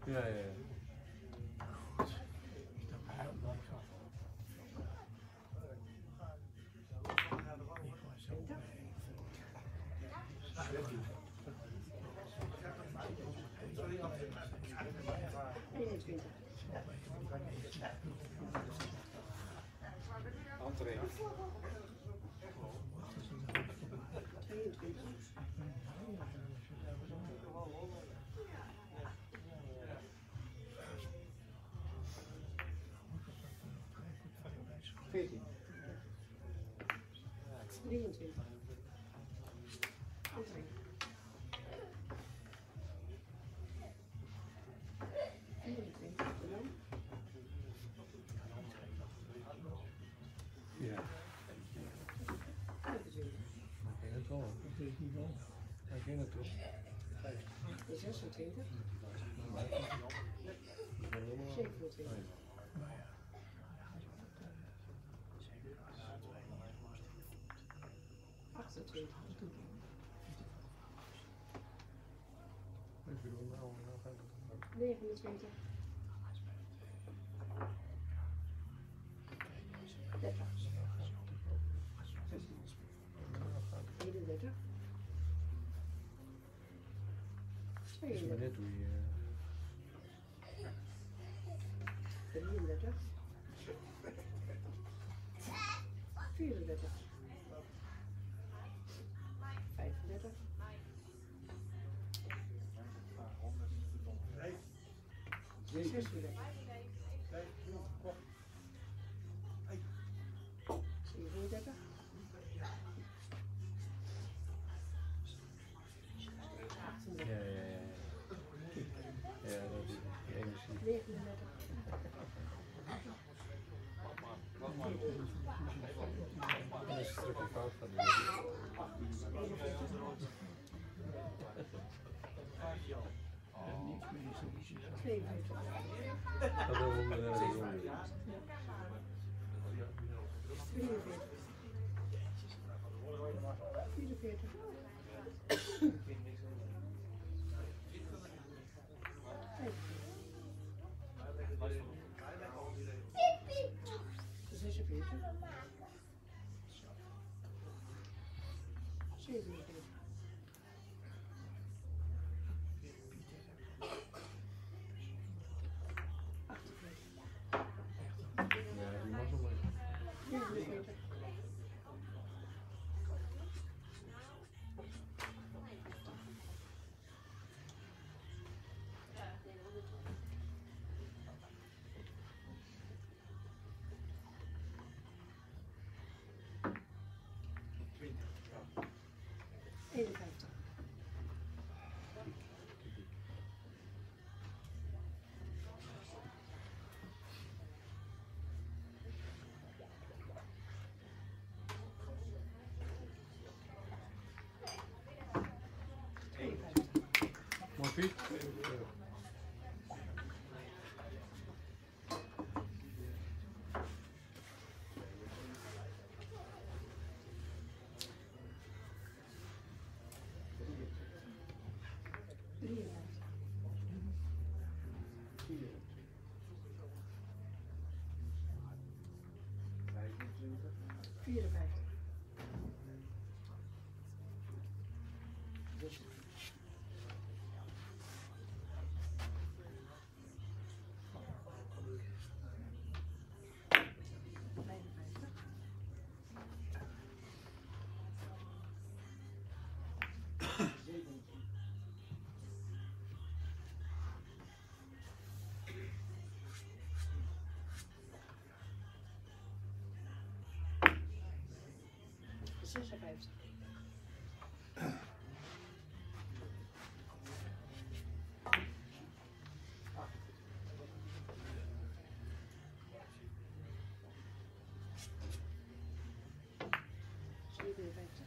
Ja, ja, ja. Eenentwintig. Tweeëntwintig. Veertien. is niet jong. Hij ging het toch. 26? 27. Ik bedoel, nou, nou gaat het 29. Het is maar net hoe je. Drieëndertig. Vierendertig. Vijfendertig. Zesendertig. Zevenendertig. favorite. Mooi 56. Zevenenvijftig.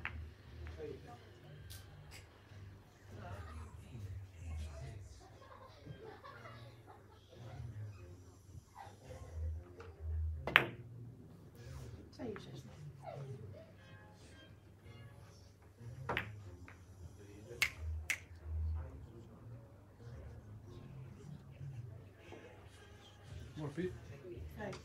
Mooi Piet. Vijf.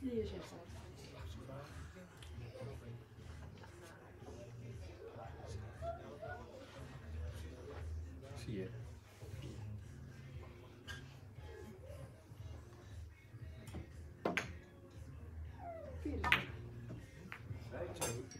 Vierenzestig. Zie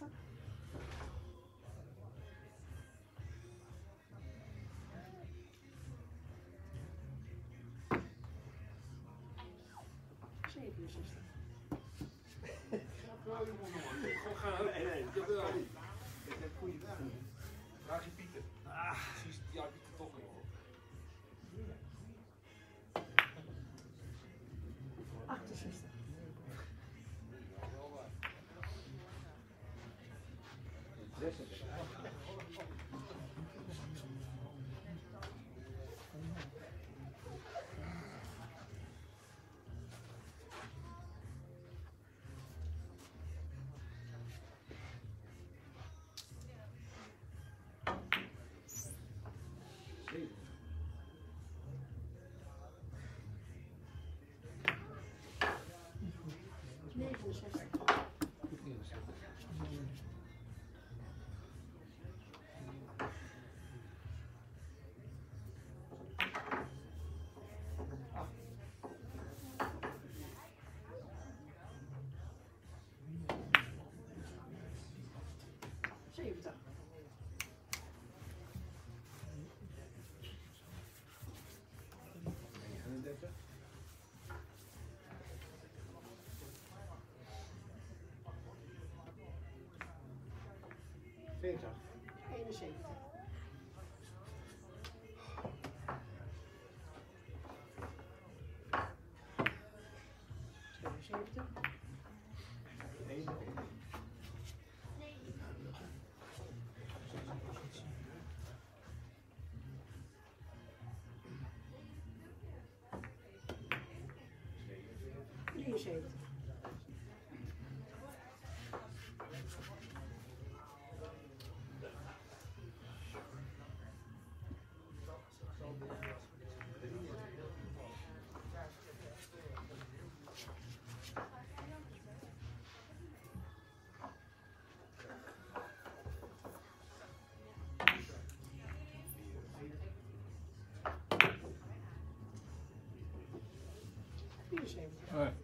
Bal Piet. Vijfenzestig. Zesenzestig. Zevenenzestig. Vraag je 40. 71. Appreciate it. Hey.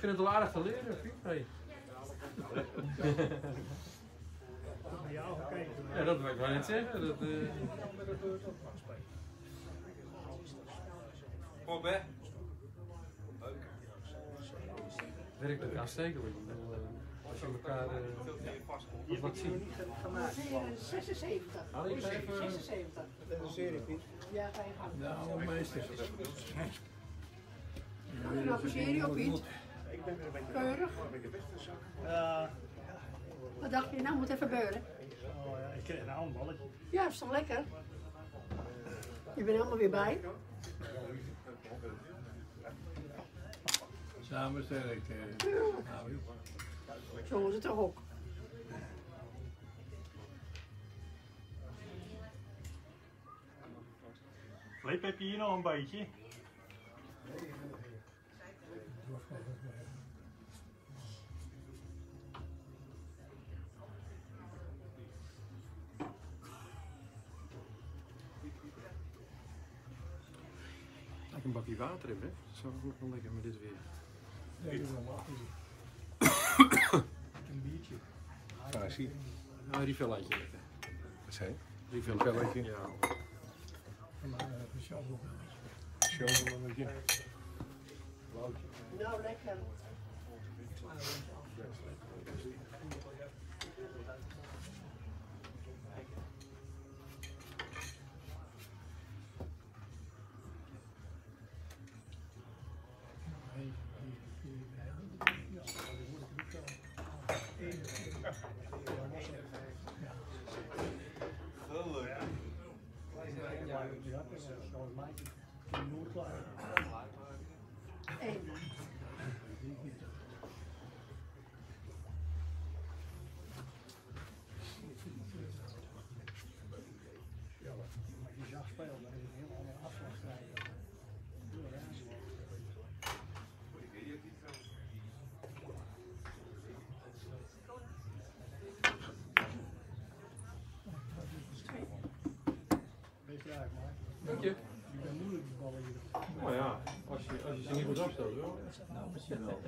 76. Ja, je begint het al aardig te leren, Piet. Hey. Ja, dat wil ik wel net zeggen. Dat, eh, Kom hè. werkt ook aanstekelijk. Eh, Als je elkaar eh, wat. Noteren 76. Ah, ik ga even- 76. Dat is een serie, Piet. Ja, ga je gang. Nou, meester. Knap een serie op iets. Keurig. Ja, Wat dacht je? Nou, moet even beuren. oh ja, ik kreeg nou een balletje. Ja, is toch lekker? Je bent helemaal weer bij. Samen sterk. eh. Nou, joh. Zo is het toch ook. Flip, heb je hier nog een beetje? Een bakje water hebben, hè? Zo ook wel lekker met dit weer. Nee, doe maar Een biertje. Farsi. Nou, rivellaatje. Wat zei je? Rivellaatje. Ja. Maar uh, zelf nog wel iets. Showmannetje. Nou, lekker. Ja, dat is zoals mij. Die moet klaar. Eén. Als je zag spelen, dan is het een heel andere afslag krijgen. Weet je eigenlijk maar. Dank je. Die zijn moeilijk die ballen hier. Nou ja, als je, als je ze niet goed afstelt, hoor. Nou, misschien wel.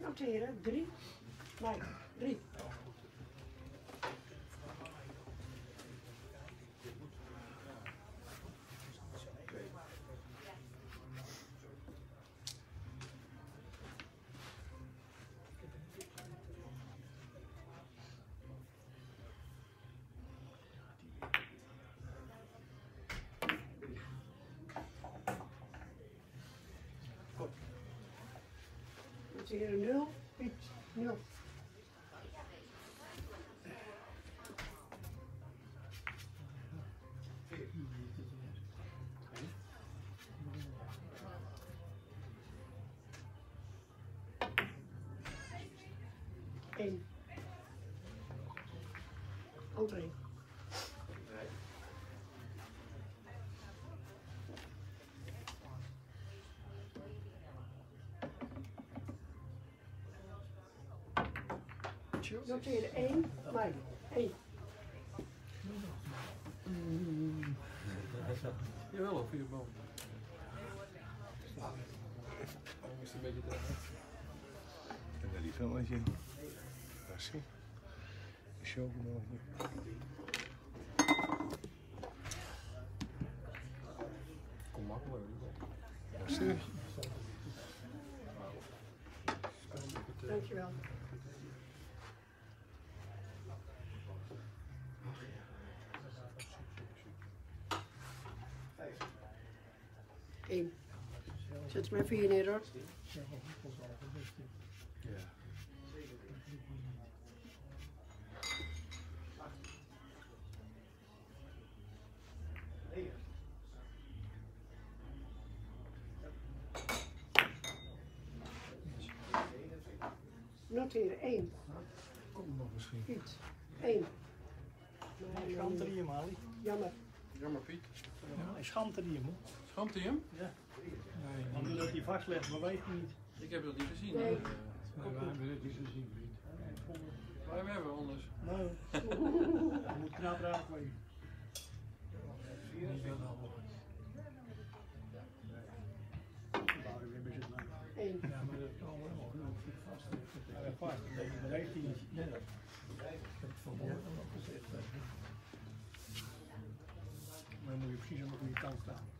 Noteren, drie. nee. 0, nul 0. Eén. André. Noteren één. Nee, één. Jawel, een vier bal. Is een beetje te... En dan die velletje. Farsi. Showmannetje. Kom makkelijk. Farsi. Dankjewel. Zet maar 4 neer hoor. Ja. Noteren 1. Komt nog misschien. Piet. 1. Hij er hier, Mali. Jammer. Jammer Piet. Hij schamt er hier, man. Schaamt hij hem? Ja. Want nu dat hij vastlegt, maar weet hij niet. Ik heb dat niet gezien. Nee. Nee, wij hebben het niet gezien, vriend. Waar hebben we anders? Nou, hij moet knap raak wezen. Niet dat al. Waar weer bezig nou. 1. Ja, maar dat kan wel. Dat zit vast. Hij heeft vast, dat heeft hij niet. Ja, dat heb ik vanmorgen al gezegd. hè. Maar dan moet je precies aan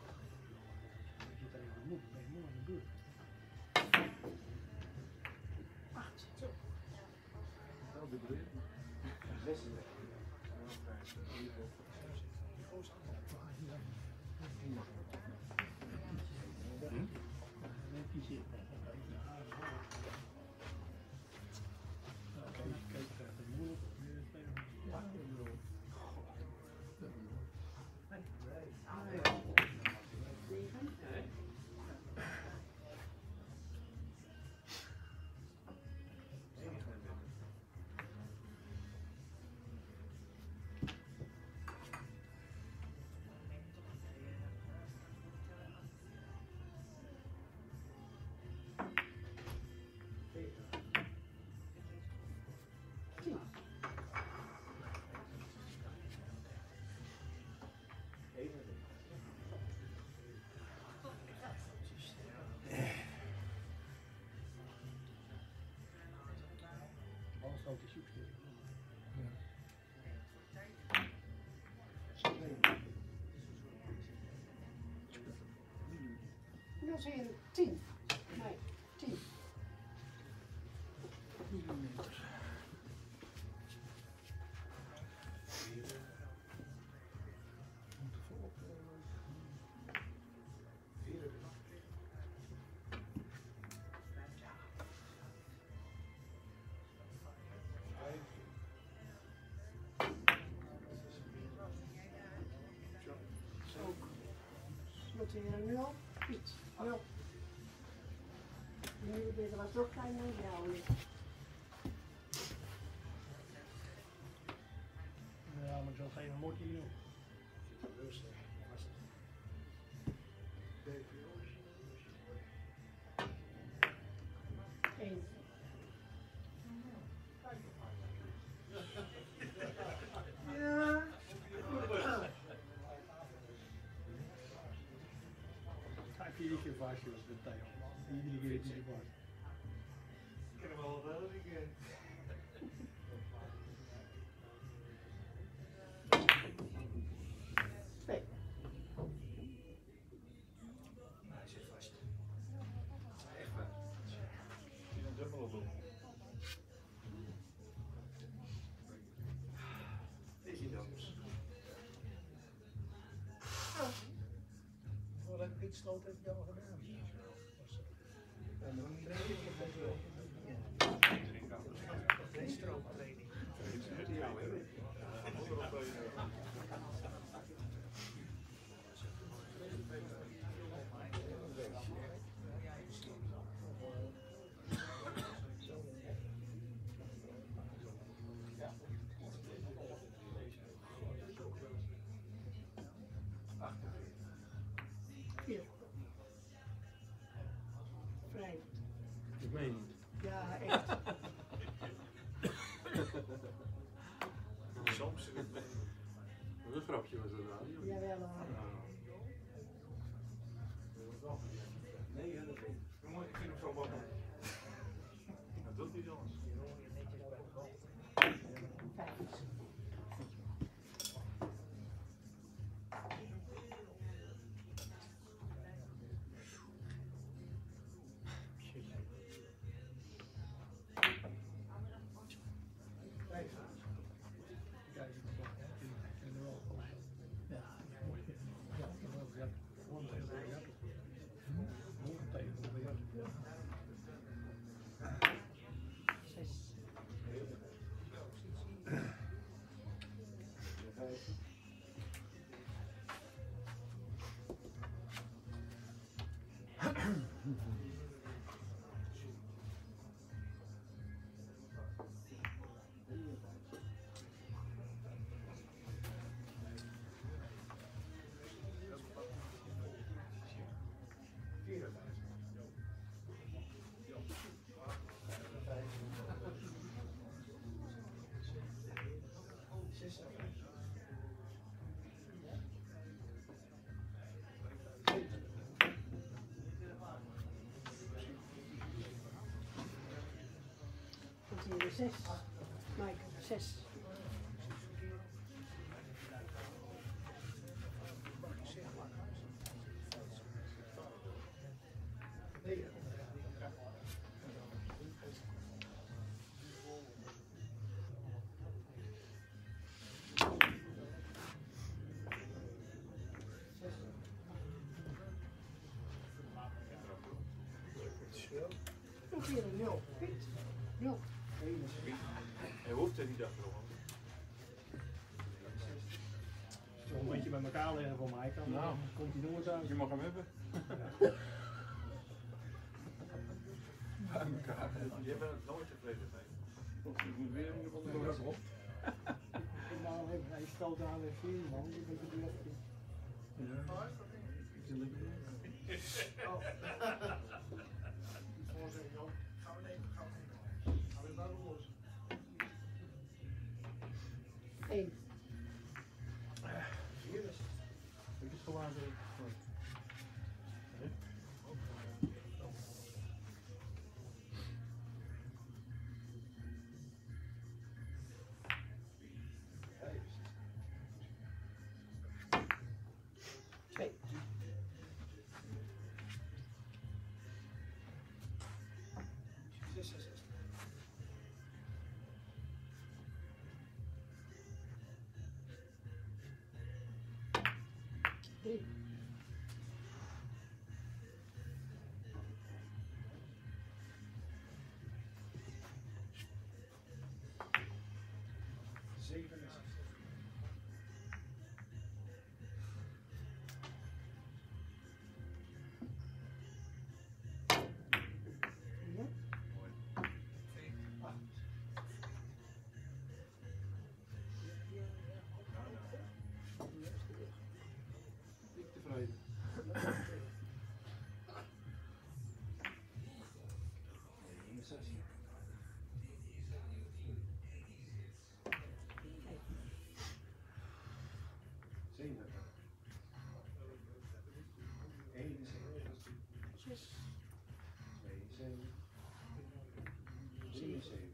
This is it. Noteren tien. Nee, Nul. Piet. Nul. Nu ben je was nog klein dan jou. Ja, maar ik zal geen moord hier doen. Baasje was met Theo. Iedere keer is hij de Wat heb je al gedaan? Geen stroomtraining. Weer zes. Mike, zes. Nul. Nul. Om. Zo een beetje bij elkaar leggen van mij kan. Nou. komt hij nooit uit. Je mag hem hebben. Bij elkaar. Je bent er nooit tevreden mee. Moet weer een van de dat op. Nou, hij- stoot aan de vier man. Die die left. Ja. Ik Drie. saved.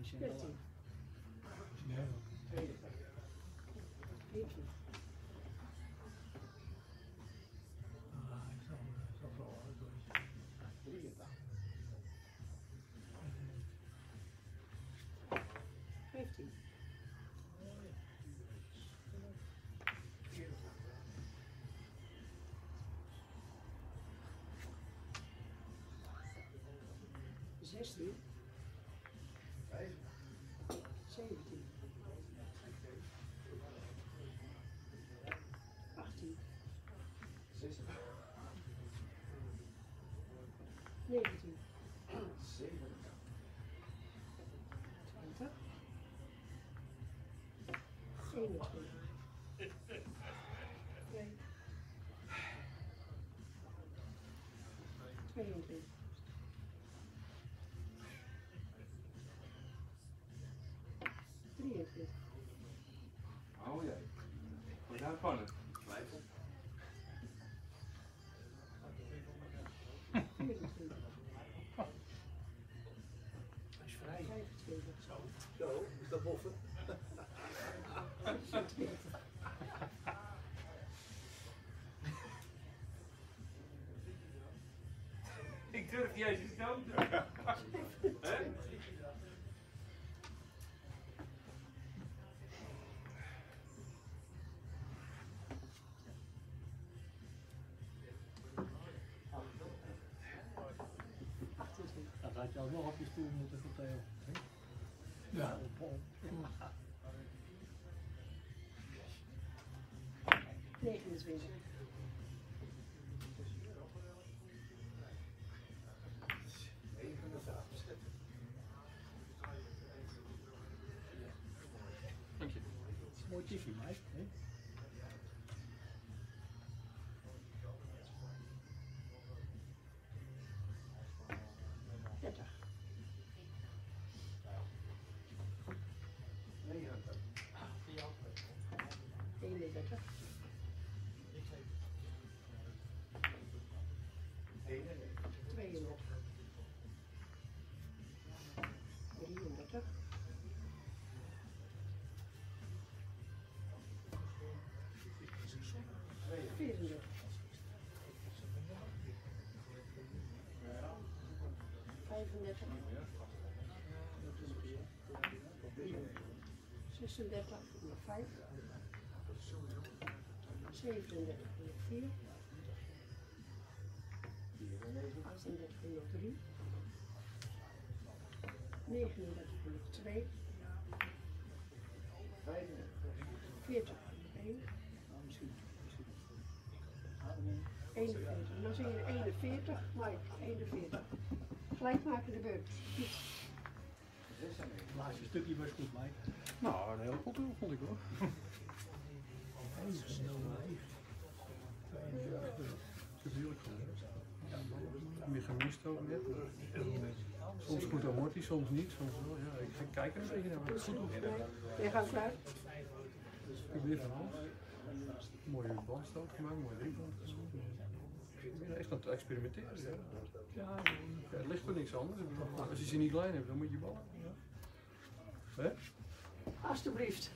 Ich vind je Dertien. Veertien. Ah, ik zal ik zal wel uit. Vijftien. Zestien. Eenentwintig. Twee. Tweeëntwintig. Drieëntwintig. Oh jee. Wordt nou spannend. Vierentwintig. Hij is vrij. Vijfentwintig. Zo, is dat boffen? Zesentwintig. Ik durf niet eens iets te doen. Hè? Dat had je alsnog op je stoel moeten vertellen. Ja. Negenentwintig. Dank Dat is een mooi tikje, 35, 36 voor 5, 37 voor 38 voor 3, dan zie je 41, Mike, 41. Gelijk maken de beurt. Het laatste stukje was goed, Mike. Nou, een heel goed doel vond ik hoor. Heb. Meer gemist ook net. Soms goed, dan hoort hij, soms niet. Soms wel. Ja, ik ga kijken een beetje naar wat goed je gaan klaar? Ik probeer van alles. Mooie bandstoot gemaakt, mooie. Ik ben echt aan het experimenteren. Ja, ja, ja het ligt voor niks anders. Als je ze niet klein hebt, dan moet je ballen. Ja. Hè? Alsjeblieft.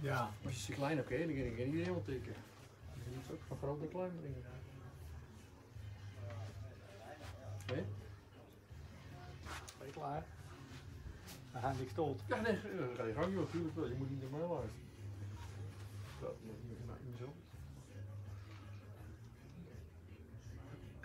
Ja. Als je ze klein hebt, dan kan je niet helemaal tikken. Je moet ook van groot naar klein brengen. Hè? Ben je klaar? We gaan niks tot. Ja, nee, dan ga je gang, joh, natuurlijk wel. Je moet niet naar mij luisteren. Dat moet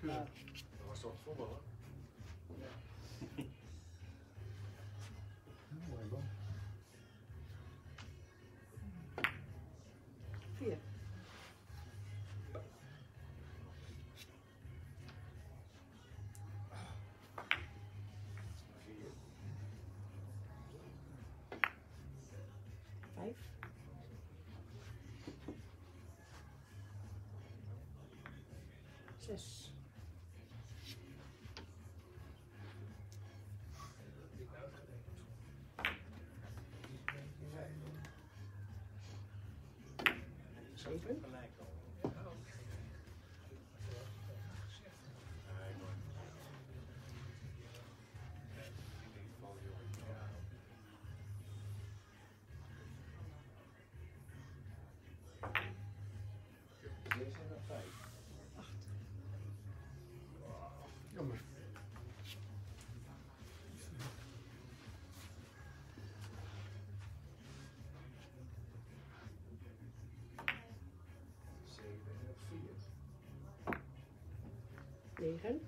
Dat was toch het voetbal, Mooi man. Vier. Vijf. Zes. Zeven. regen.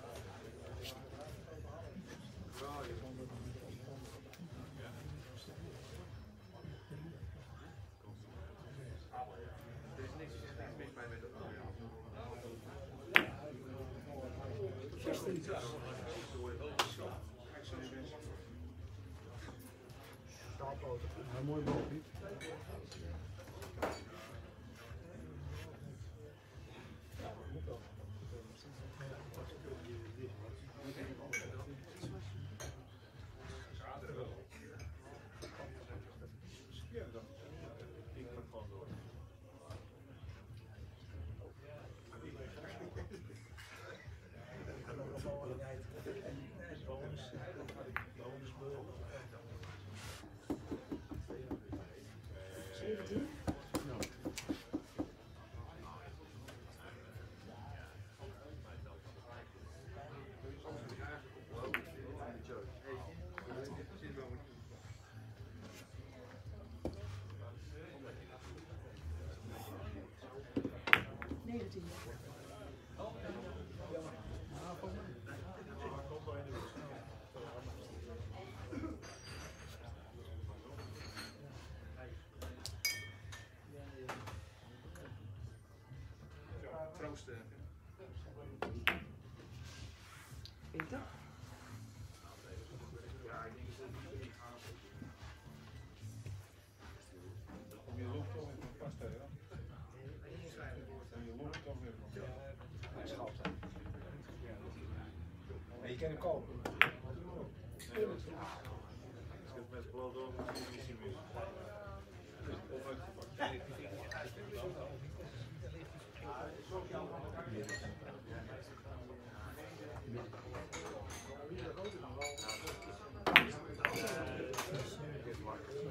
Ja, mooi bal, Piet. Twintig. Je loopt toch even vast, hè? Je loopt toch. Hij goud, hè? Maar je kan hem kopen. Met over, is hij mis. Of uitgepakt. Thank you.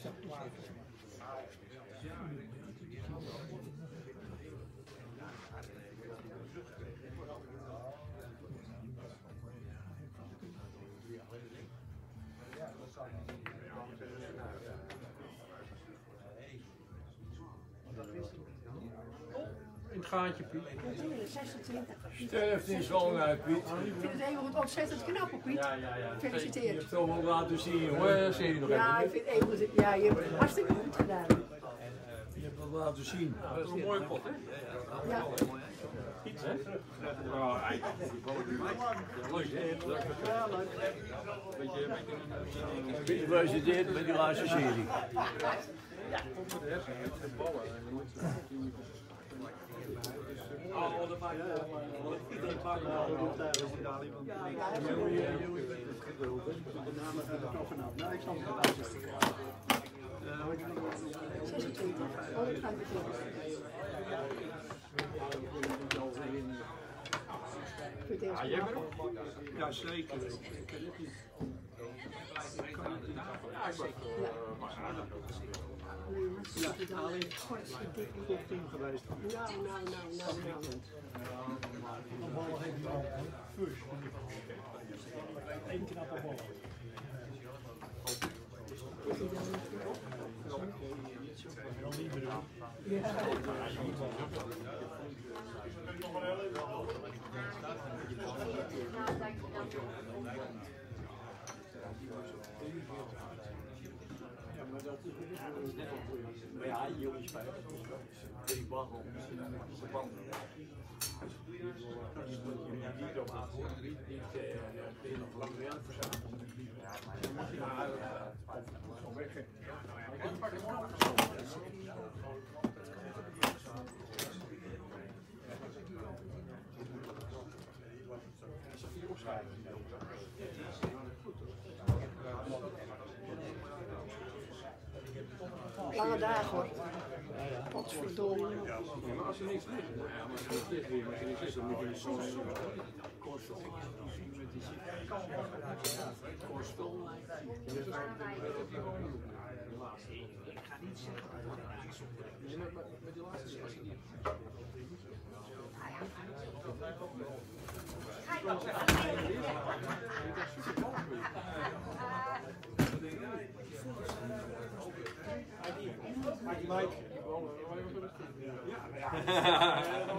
Het gaatje, Piet. 26. Sterft in zwang uit, Piet. Ik vind het ontzettend knap, hoor, Piet. Ja, ja, ja. Je Gefeliciteerd. hebt het allemaal laten zien, hoor. uh, zie je nog Ja, even? ik vind even, ja, je hebt het hartstikke goed gedaan. Je hebt het laten zien. Dat is een mooie pot, hè? Ja, Ja, leuk, hè? Ja, leuk. Beetje, beetje Piet presenteert met die laatste serie. zesentwintig. Oh, dat. Ik vind het Ah, jij bent knap. ook? Ja, zeker. Nee, maar ze zitten dan hartstikke dik. Top 10 geweest. Nou, nou, nou, nou, nou. Normaal heeft hij al first. Eén knappe bal. Is hij dan niet? Dan niet meer doen. Maar ja, jongens, bij die baggel, de band. Niet op af, niet, niet, eh, nog lang weer verzamelen. Maar, zo weg. Lange dagen hoor. Maar als er niks ligt, ja, maar als er niks ligt weer, als er niks is, dan moet je een soort korstel. Korstel. Ja, maar- maar met laatste sessie niet.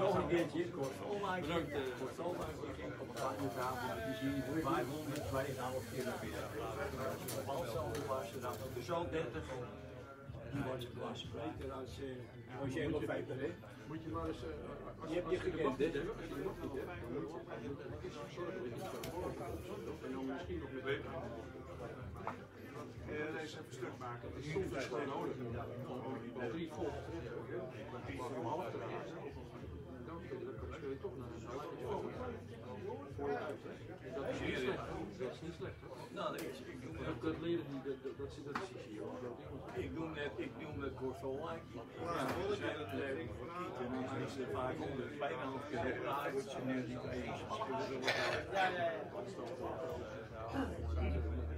Nog een keertje, Korsel. Bedankt, Korsel. Die ging op een avond, die zie je voor 502,5 kilometer. Balsel was er dan de zo 30. Die was was beter als, eh, als jij nog 50 hè? Moet je maar eens... eh, als- Je hebt als je gekend, hè? Als je je je zorgen dat je het zo dan misschien nog met... Deze even stuk maken. Soms is het gewoon nodig om om drie om half te. Dan kun je je toch naar een je je hè. Dat is niet slecht. Dat is niet slecht. Nou, dat is, ik doe Dat, dat leren die, dat, dat, dat, zit- dat is hier. Dat. Ik net, we zijn het leven voor Kiet en dan is 500, 2,5 keer nu Ja, ja, ja.